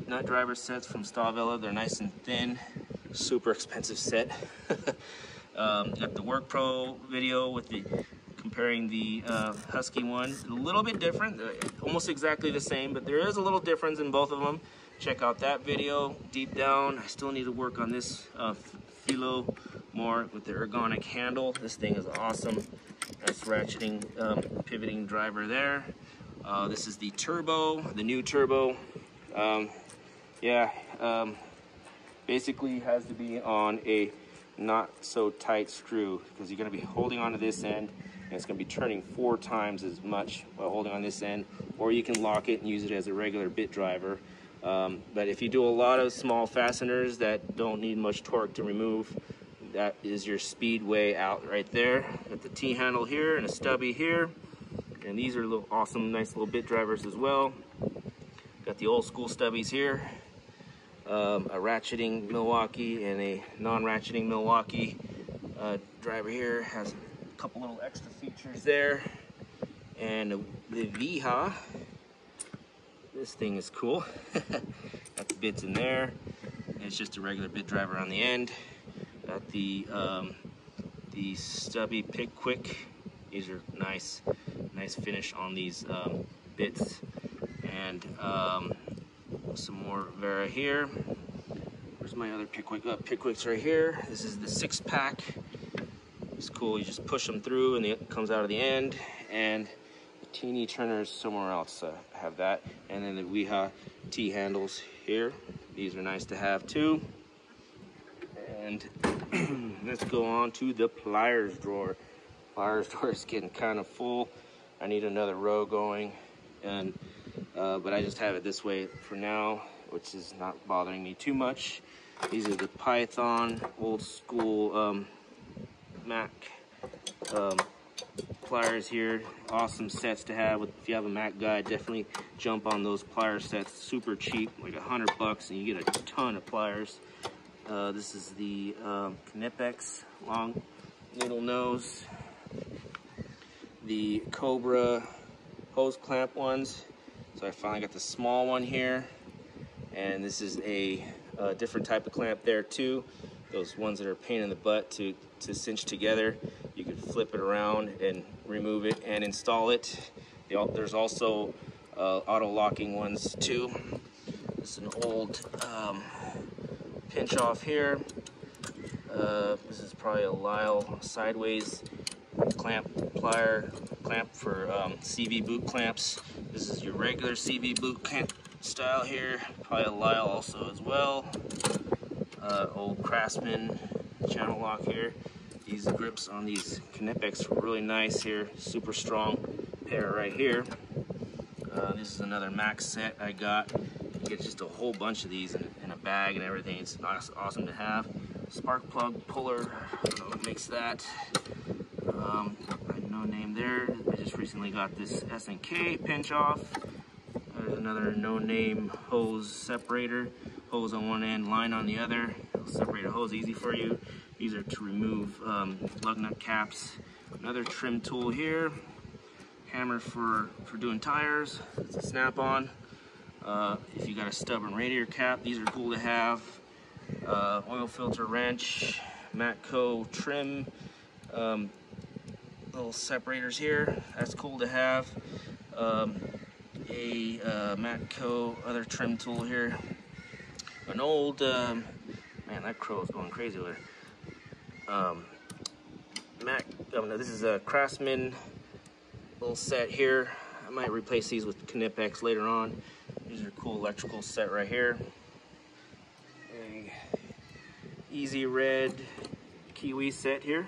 nut driver sets from Stahlwille. They're nice and thin. Super expensive set. um, got the Work Pro video with the comparing the uh, Husky one. A little bit different, uh, almost exactly the same, but there is a little difference in both of them check out that video deep down. I still need to work on this uh, Felo more with the ergonic handle. This thing is awesome. Nice ratcheting, um, pivoting driver there. Uh, this is the turbo, the new turbo. Um, yeah, um, basically has to be on a not so tight screw because you're going to be holding onto this end and it's going to be turning four times as much while holding on this end or you can lock it and use it as a regular bit driver um, but if you do a lot of small fasteners that don't need much torque to remove, that is your speedway out right there. Got the T-handle here and a stubby here. And these are little awesome, nice little bit drivers as well. Got the old school stubbies here. Um, a ratcheting Milwaukee and a non-ratcheting Milwaukee uh, driver here. Has a couple little extra features there. And the Wiha this thing is cool. Got the bits in there. It's just a regular bit driver on the end. Got the um, the stubby Picquic. These are nice, nice finish on these um, bits. And um, some more Wera here. Where's my other Picquic? Uh, Picquic's right here. This is the six pack. It's cool. You just push them through and it comes out of the end. And the teeny turners somewhere else uh, have that. And then the Wiha T handles here. These are nice to have too. And let's go on to the pliers drawer. Pliers drawer is getting kind of full. I need another row going. And uh, but I just have it this way for now. which is not bothering me too much. These are the Python old school um, Mac um, pliers here. Awesome sets to have. If you have a Mac guy, definitely jump on those plier sets. Super cheap, like a hundred bucks, and you get a ton of pliers. Uh, this is the um, Knipex long needle nose. The Cobra hose clamp ones. So I finally got the small one here. And this is a, a different type of clamp there too. Those ones that are pain in the butt to, to cinch together. You can flip it around and remove it and install it. There's also uh, auto locking ones too. This is an old um, pinch off here. Uh, this is probably a Lisle sideways clamp plier clamp for um, CV boot clamps. This is your regular CV boot clamp style here. Probably a Lisle also as well. Uh, old Craftsman channel lock here. These grips on these Knipex are really nice here. Super strong pair right here. Uh, this is another Max set I got. You get just a whole bunch of these in, in a bag and everything. It's awesome to have. Spark plug puller, I don't know what makes that. Um, no name there. I just recently got this S&K pinch off. There's another no name hose separator. Hose on one end, line on the other. It'll separate a hose easy for you. These are to remove um, lug nut caps. Another trim tool here. Hammer for, for doing tires. It's a snap-on. Uh, if you got a stubborn radiator cap, these are cool to have. Uh, oil filter wrench, Matco trim, um, little separators here. That's cool to have. Um, a uh, Matco other trim tool here. An old, um, man, that crow is going crazy with it. Um, Mac, oh no, this is a Craftsman little set here. I might replace these with Knipex later on. These are cool electrical set right here. A EZRED Kiwi set here.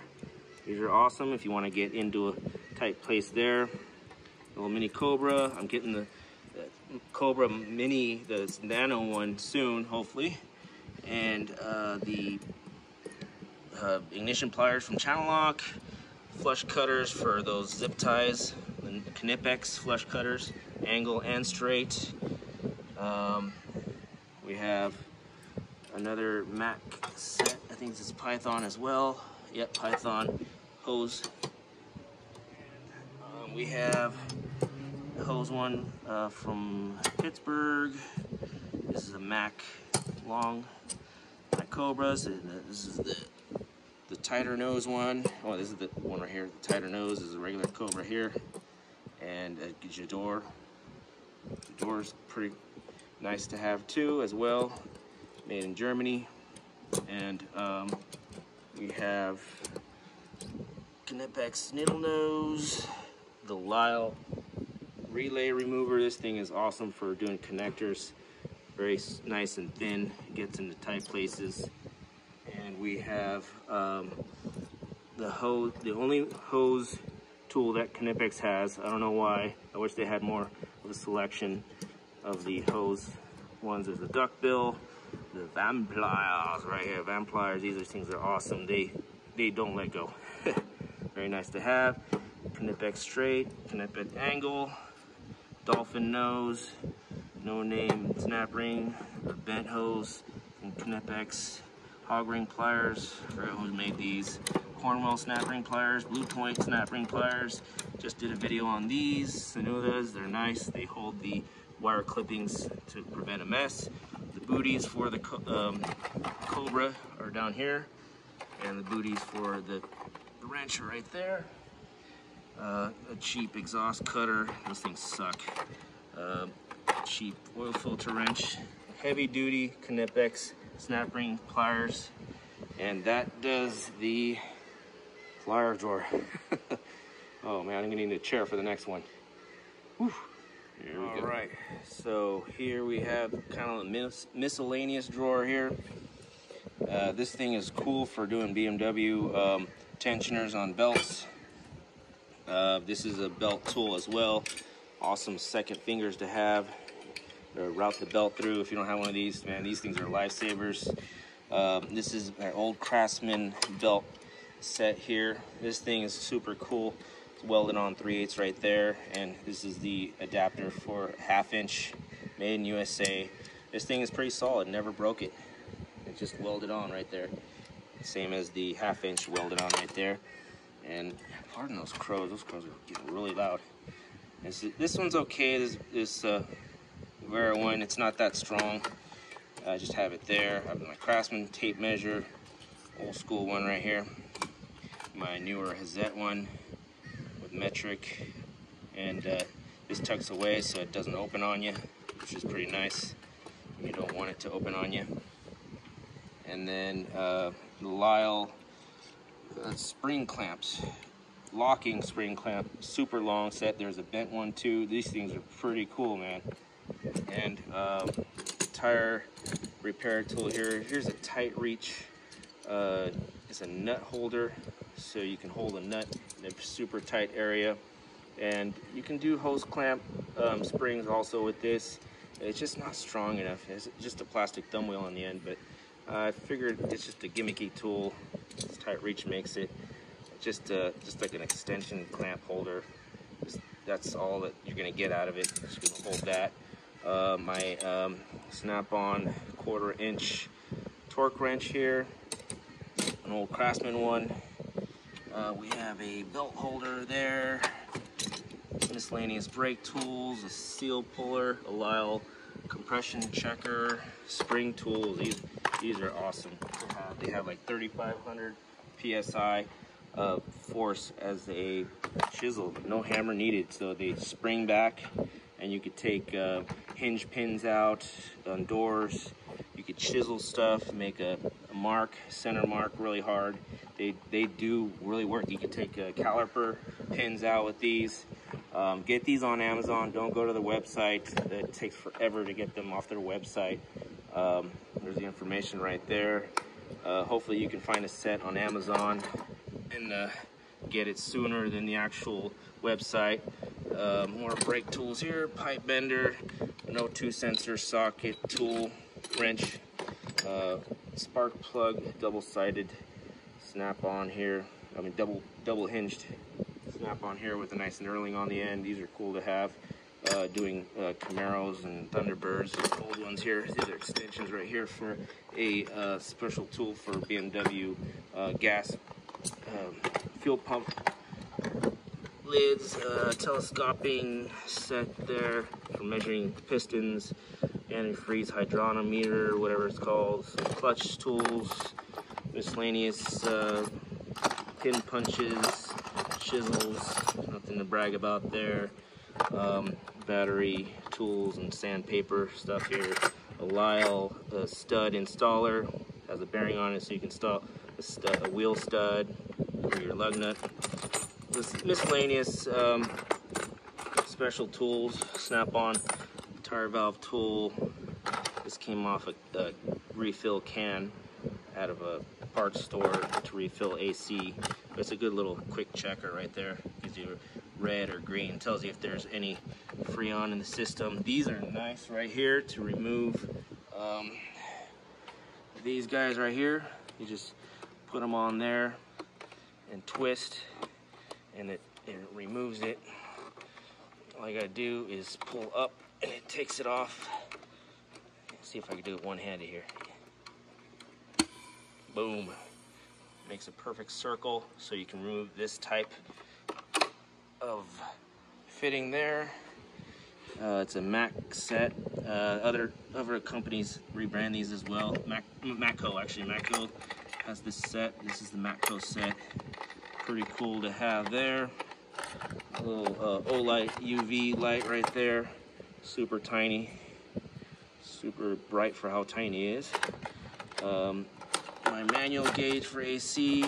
These are awesome if you want to get into a tight place there. A Little mini Cobra. I'm getting the, the Cobra Mini, the Nano one soon, hopefully. And uh, the uh, ignition pliers from Channel Lock. Flush cutters for those zip ties. The Knipex flush cutters, angle and straight. Um, we have another Mac set. I think this is Python as well. Yep, Python hose. Um, we have the hose one uh, from Pittsburgh. This is a Mac long Mac Cobras. This is the the tighter nose one. Oh, this is the one right here. The tighter nose is a regular Cobra here. And a Gedore. Gedore's pretty nice to have too as well. Made in Germany. And um, we have Knipex needle nose, the Lisle relay remover. This thing is awesome for doing connectors. Very nice and thin, gets into tight places. And we have um, the hose, the only hose tool that Knipex has. I don't know why. I wish they had more of a selection of the hose ones. There's the duckbill, the Vampliers right here. Vampliers, these are, things are awesome. They they don't let go. Very nice to have. Knipex straight, Knipex angle, dolphin nose, no name snap ring, bent hose from Knipex, hog ring pliers, who made these. Cornwell snap ring pliers, Blue Point snap ring pliers. Just did a video on these, Sanudas, they're nice. They hold the wire clippings to prevent a mess. The booties for the um, Cobra are down here and the booties for the, the wrench are right there. Uh, a cheap exhaust cutter. Those things suck. Uh, cheap oil filter wrench. Heavy duty Knipex snap ring pliers. And that does the plier drawer. oh man, I'm gonna need a chair for the next one. Whew. All go. right, so here we have kind of a mis miscellaneous drawer here. Uh, this thing is cool for doing BMW um, tensioners on belts. Uh, this is a belt tool as well. Awesome second fingers to have. or route the belt through if you don't have one of these. Man, these things are lifesavers. Um, this is my old Craftsman belt set here. This thing is super cool. Welded on 3 8 right there, and this is the adapter for half inch, made in USA. This thing is pretty solid, never broke it. It just welded on right there. Same as the half inch welded on right there. And pardon those crows, those crows are getting really loud. This, this one's okay, this, this uh, Wera one, it's not that strong. I just have it there. I have my Craftsman tape measure, old school one right here. My newer Hazet one metric. And uh, this tucks away so it doesn't open on you, which is pretty nice. You don't want it to open on you. And then uh, the Lisle uh, spring clamps locking spring clamp super long set there's a bent one too these things are pretty cool man and um, tire repair tool here here's a tight reach uh, it's a nut holder so you can hold a nut in a super tight area and you can do hose clamp um, springs also with this it's just not strong enough it's just a plastic thumb wheel on the end but I figured it's just a gimmicky tool. This tight reach makes it just uh, just like an extension clamp holder. Just, that's all that you're gonna get out of it. Just gonna hold that. Uh, my um, snap-on quarter inch torque wrench here, an old Craftsman one. Uh, we have a belt holder there, miscellaneous brake tools, a seal puller, a Lisle compression checker, spring tools. These these are awesome. They have like 3,500 psi of force as a chisel. No hammer needed, so they spring back, and you could take uh, hinge pins out on doors. You could chisel stuff, make a, a, mark, center mark really hard. They, they do really work. You can take uh, caliper pins out with these. Um, get these on Amazon. Don't go to the website. It takes forever to get them off their website. Um, there's the information right there. Uh, hopefully you can find a set on Amazon and uh, get it sooner than the actual website. Uh, more brake tools here, pipe bender, an O2 sensor socket tool, wrench, uh, spark plug, double-sided snap-on here. I mean double double hinged snap on here with a nice knurling on the end. These are cool to have. Uh, doing uh, Camaros and Thunderbirds, old ones here. These are extensions right here for a uh, special tool for BMW uh, gas um, fuel pump lids, uh, telescoping set there for measuring pistons, antifreeze hydrometer, whatever it's called, clutch tools, miscellaneous uh, pin punches, chisels, nothing to brag about there. Um, battery tools and sandpaper stuff here. A Lisle a stud installer has a bearing on it so you can install a, stud, a wheel stud for your lug nut. This miscellaneous um, special tools, snap-on tire valve tool. This came off a, a refill can out of a parts store to refill AC. It's a good little quick checker right there. Gives you red or green. Tells you if there's any freon in the system. These are nice right here to remove um, these guys right here. You just put them on there and twist and it, it removes it. All you gotta do is pull up and it takes it off. Let's see if I can do it one-handed here. Boom. Makes a perfect circle so you can remove this type of fitting there. Uh, it's a Mac set. Uh, other other companies rebrand these as well. Mac, Matco actually, Matco has this set. This is the Matco set. Pretty cool to have there. A little uh, Olight UV light right there. Super tiny. Super bright for how tiny it is. Um, my manual gauge for AC.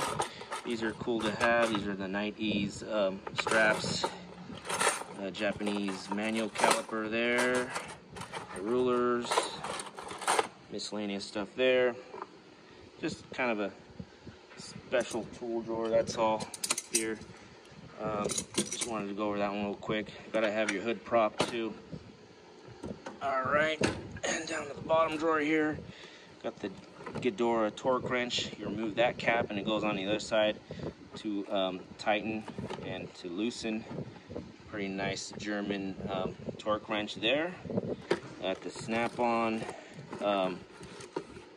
These are cool to have. These are the Nite Ize um, straps. Uh, Japanese manual caliper there. The rulers. Miscellaneous stuff there. Just kind of a special tool drawer, that's all here. Um, just wanted to go over that one real quick. Gotta have your hood prop too. All right, and down to the bottom drawer here, got the Gedore torque wrench. You remove that cap and it goes on the other side to um, tighten and to loosen. Pretty nice German um, torque wrench there. Got the snap-on um,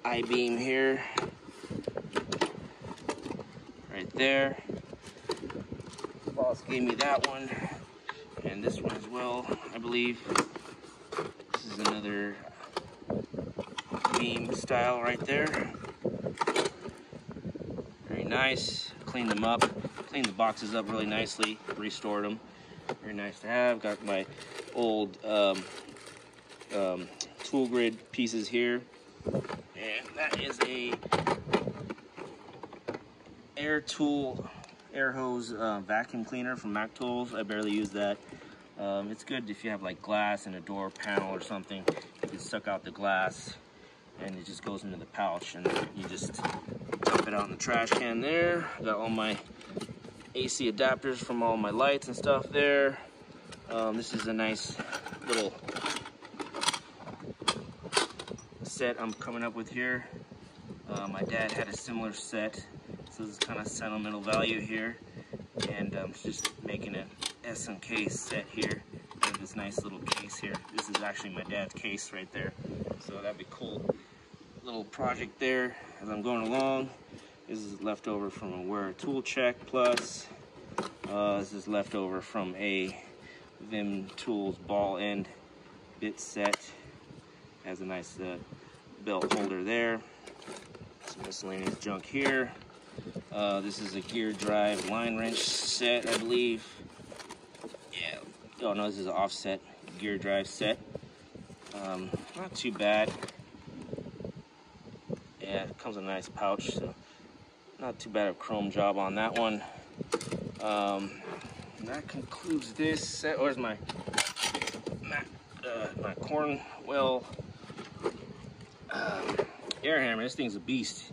I-beam here, right there. Boss gave me that one, and this one as well, I believe. This is another beam style right there. Very nice. Cleaned them up. Cleaned the boxes up really nicely. Restored them. Very nice to have. Got my old um, um, tool grid pieces here. And that is a air tool, air hose uh, vacuum cleaner from Mac Tools. I barely use that. Um, it's good if you have like glass in a door panel or something. You can suck out the glass and it just goes into the pouch and you just dump it out in the trash can there. Got all my AC adapters from all my lights and stuff there. Um, this is a nice little set I'm coming up with here. Uh, my dad had a similar set, so this is kind of sentimental value here. And I'm um, just making an SMK set here. this nice little case here. This is actually my dad's case right there. So that'd be cool. Little project there as I'm going along. This is leftover from a Wera Tool Check Plus. Uh, this is leftover from a Vim Tools ball end bit set. Has a nice uh, belt holder there. Some miscellaneous junk here. Uh, this is a gear drive line wrench set, I believe. Yeah. Oh no, this is an offset gear drive set. Um, not too bad. Yeah, it comes in a nice pouch, so not too bad of a chrome job on that one. Um, that concludes this set. Where's my uh, my Cornwell uh, air hammer? This thing's a beast.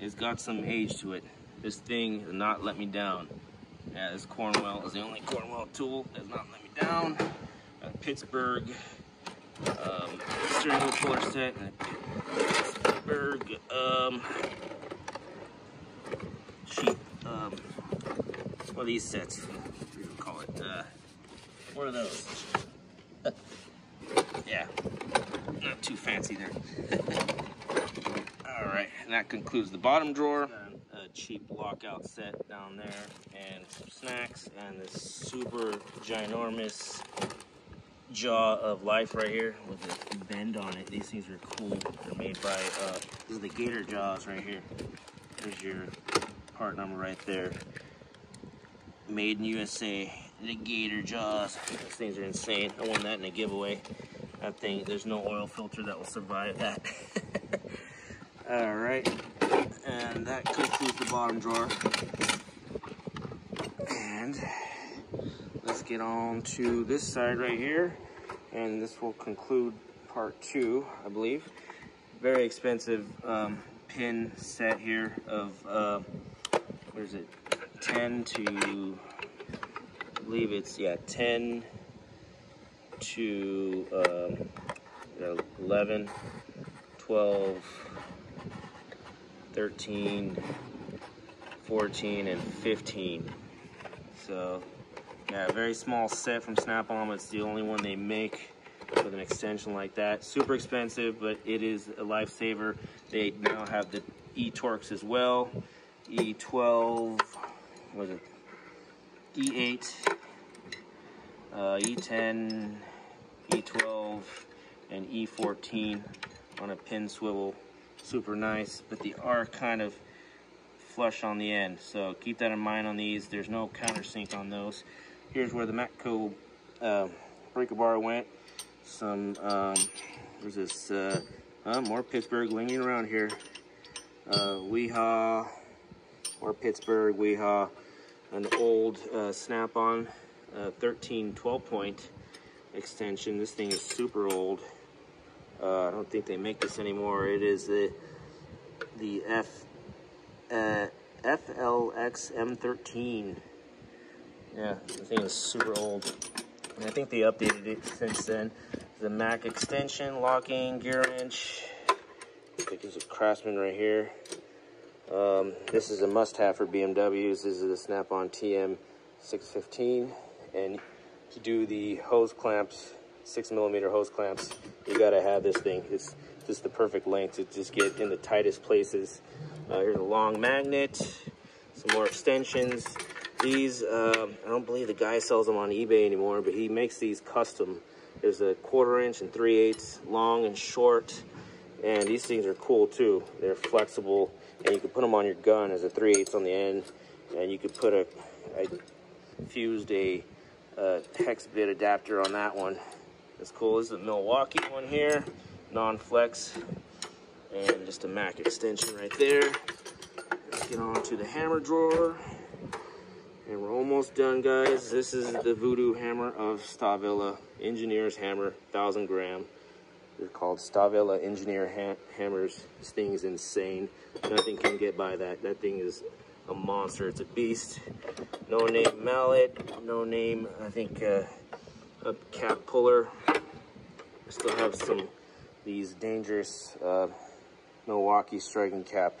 It's got some age to it. This thing has not let me down. Yeah, this Cornwell is the only Cornwell tool that's not let me down. Got Pittsburgh um, steering wheel puller set Pittsburgh um, sheet. Um, what are these sets? Do you call it? Uh, what are those? yeah, not too fancy there. All right, and that concludes the bottom drawer A cheap lockout set down there and some snacks and this super ginormous jaw of life right here with a bend on it. These things are cool. They're made by, uh, the Gator jaws right here. There's your part number right there. Made in USA, the Gator jaws. These things are insane. I won that in a giveaway. That thing, there's no oil filter that will survive that. All right and that concludes the bottom drawer. And let's get on to this side right here, and this will conclude part two, I believe. Very expensive um, pin set here of, uh, what is it, 10 to, I believe it's, yeah, 10 to um, 11, 12, 13, 14, and 15. So, yeah, very small set from Snap-on. It's the only one they make with an extension like that. Super expensive, but it is a lifesaver. They now have the E-Torx as well. E12, was it? E8, uh, E10, E12, and E14 on a pin swivel super nice, but they are kind of flush on the end. So keep that in mind on these. There's no countersink on those. Here's where the Matco uh, breaker bar went. Some, um, there's this, uh, uh, more Pittsburgh lingering around here. Uh, Wiha, or Pittsburgh, Wiha, an old uh, snap-on uh, 13 12 point extension. This thing is super old. Uh, I don't think they make this anymore. It is the the F FLX M13. Yeah, the thing is super old. And I think they updated it since then. The Mac extension, locking, gear wrench. I think there's a Craftsman right here. Um, this is a must-have for BMWs. This is the Snap-on TM615. And to do the hose clamps, six millimeter hose clamps, you gotta have this thing. It's just the perfect length to just get in the tightest places. Uh, here's a long magnet, some more extensions. These, um, I don't believe the guy sells them on eBay anymore, but he makes these custom. There's a quarter inch and three eighths, long and short. And these things are cool too. They're flexible and you can put them on your gun as a 3 8 on the end. And you could put a, I fused a, a hex bit adapter on that one. That's cool. This is a Milwaukee one here, non-flex. And just a Mac extension right there. Let's get on to the hammer drawer. And we're almost done, guys. This is the Voodoo hammer of Stahlwille Engineer's Hammer, 1000 gram. They're called Stahlwille Engineer ha hammers. This thing is insane. Nothing can get by that. That thing is a monster. It's a beast. No name mallet. No name, I think, uh, a cap puller. I still have some these dangerous uh, Milwaukee striking cap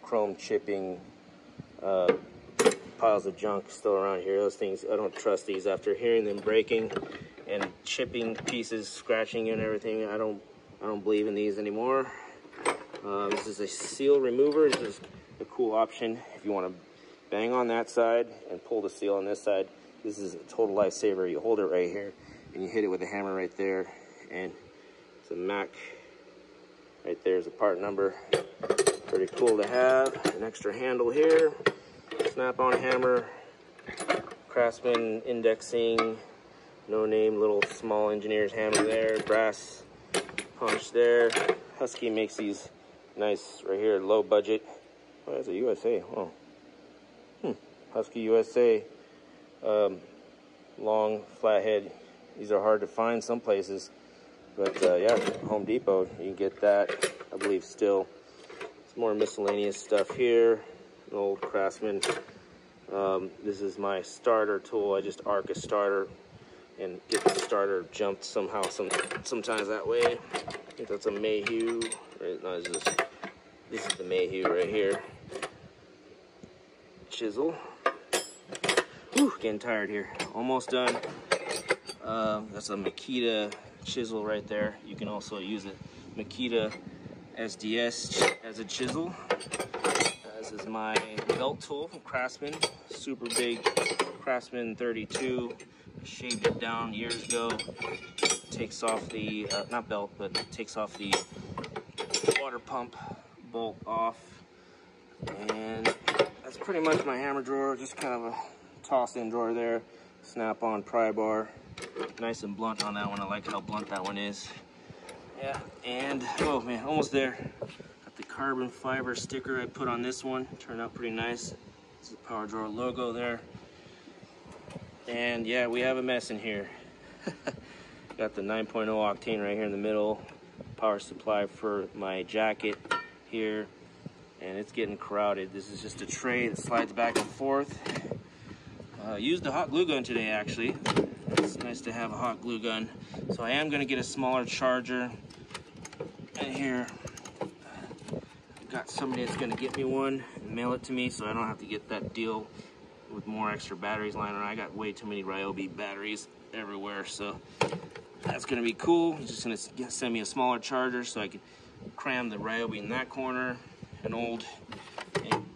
chrome chipping uh, piles of junk still around here. Those things, I don't trust these after hearing them breaking and chipping pieces, scratching and everything. I don't, I don't believe in these anymore. Uh, this is a seal remover. This is a cool option if you want to bang on that side and pull the seal on this side. This is a total lifesaver. You hold it right here and you hit it with a hammer right there and it's a Mac right there's a part number. Pretty cool to have. An extra handle here snap-on hammer, Craftsman indexing, no name little small engineer's hammer there, brass punch there. Husky makes these nice right here, low budget. Oh, that's a USA. Oh, hmm. Husky USA, um, long flathead. These are hard to find some places, but uh, yeah, Home Depot you can get that. I believe still. Some more miscellaneous stuff here an old Craftsman. Um, this is my starter tool. I just arc a starter and get the starter jumped somehow, some, sometimes that way. I think that's a Mayhew. No, this, is, this is the Mayhew right here. Chisel. Whew, getting tired here. Almost done. Uh, that's a Makita chisel right there. You can also use a Makita SDS as a chisel. This is my belt tool from Craftsman, super big Craftsman 32. I shaved it down years ago. Takes off the, uh, not belt, but takes off the water pump bolt off. And that's pretty much my hammer drawer, just kind of a toss in drawer there. Snap on pry bar. Nice and blunt on that one. I like how blunt that one is. Yeah, and, oh man, almost there the carbon fiber sticker I put on this one. Turned out pretty nice. This is the Power Drawer logo there. And yeah, we have a mess in here. Got the 9.0 octane right here in the middle. Power supply for my jacket here. And it's getting crowded. This is just a tray that slides back and forth. Uh, used a hot glue gun today actually. It's nice to have a hot glue gun. So I am gonna get a smaller charger. And here, got somebody that's gonna get me one and mail it to me so I don't have to get that deal with more extra batteries lying around. I got way too many Ryobi batteries everywhere, so that's gonna be cool. He's just gonna send me a smaller charger so I can cram the Ryobi in that corner. An old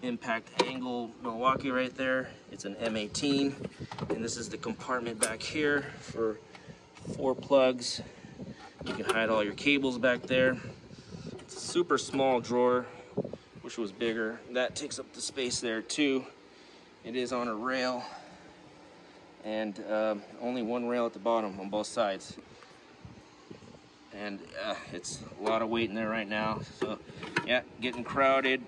impact angle Milwaukee right there. It's an M18, and this is the compartment back here for four plugs. You can hide all your cables back there. It's a super small drawer it was bigger. That takes up the space there too. It is on a rail and uh, only one rail at the bottom on both sides. And uh, it's a lot of weight in there right now. So yeah, getting crowded.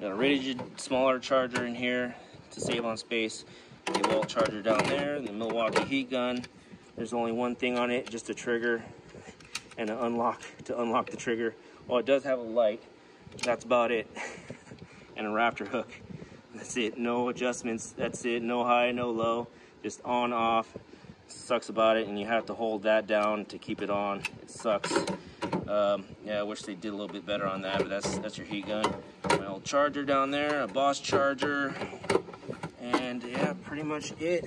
Got a Ridgid smaller charger in here to save on space. The wall charger down there, the Milwaukee heat gun. There's only one thing on it, just a trigger and an unlock to unlock the trigger. Well, it does have a light, that's about it. and a Raptor hook. That's it. No adjustments. That's it. No high, no low. Just on, off. sucks about it, and you have to hold that down to keep it on. It sucks. Um, yeah, I wish they did a little bit better on that, but that's that's your heat gun. My old charger down there, a Boss charger, and yeah, pretty much it.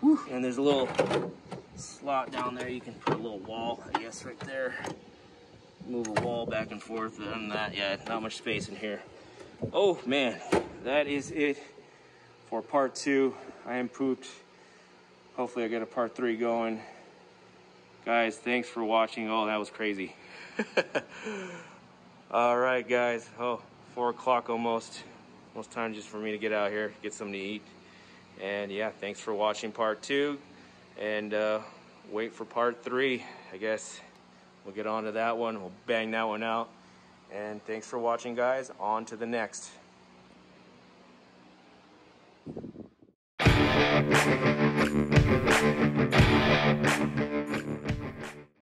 Whew. And there's a little slot down there. You can put a little wall, I guess, right there. Move a wall back and forth. Than that, yeah, not much space in here. Oh man, that is it for part two. I am pooped. Hopefully I get a part three going. Guys, thanks for watching. Oh, that was crazy. All right, guys. Oh, four o'clock almost. Almost time just for me to get out here, get something to eat. And yeah, thanks for watching part two. And uh, wait for part three. I guess We'll get on to that one. We'll bang that one out. And thanks for watching, guys. On to the next.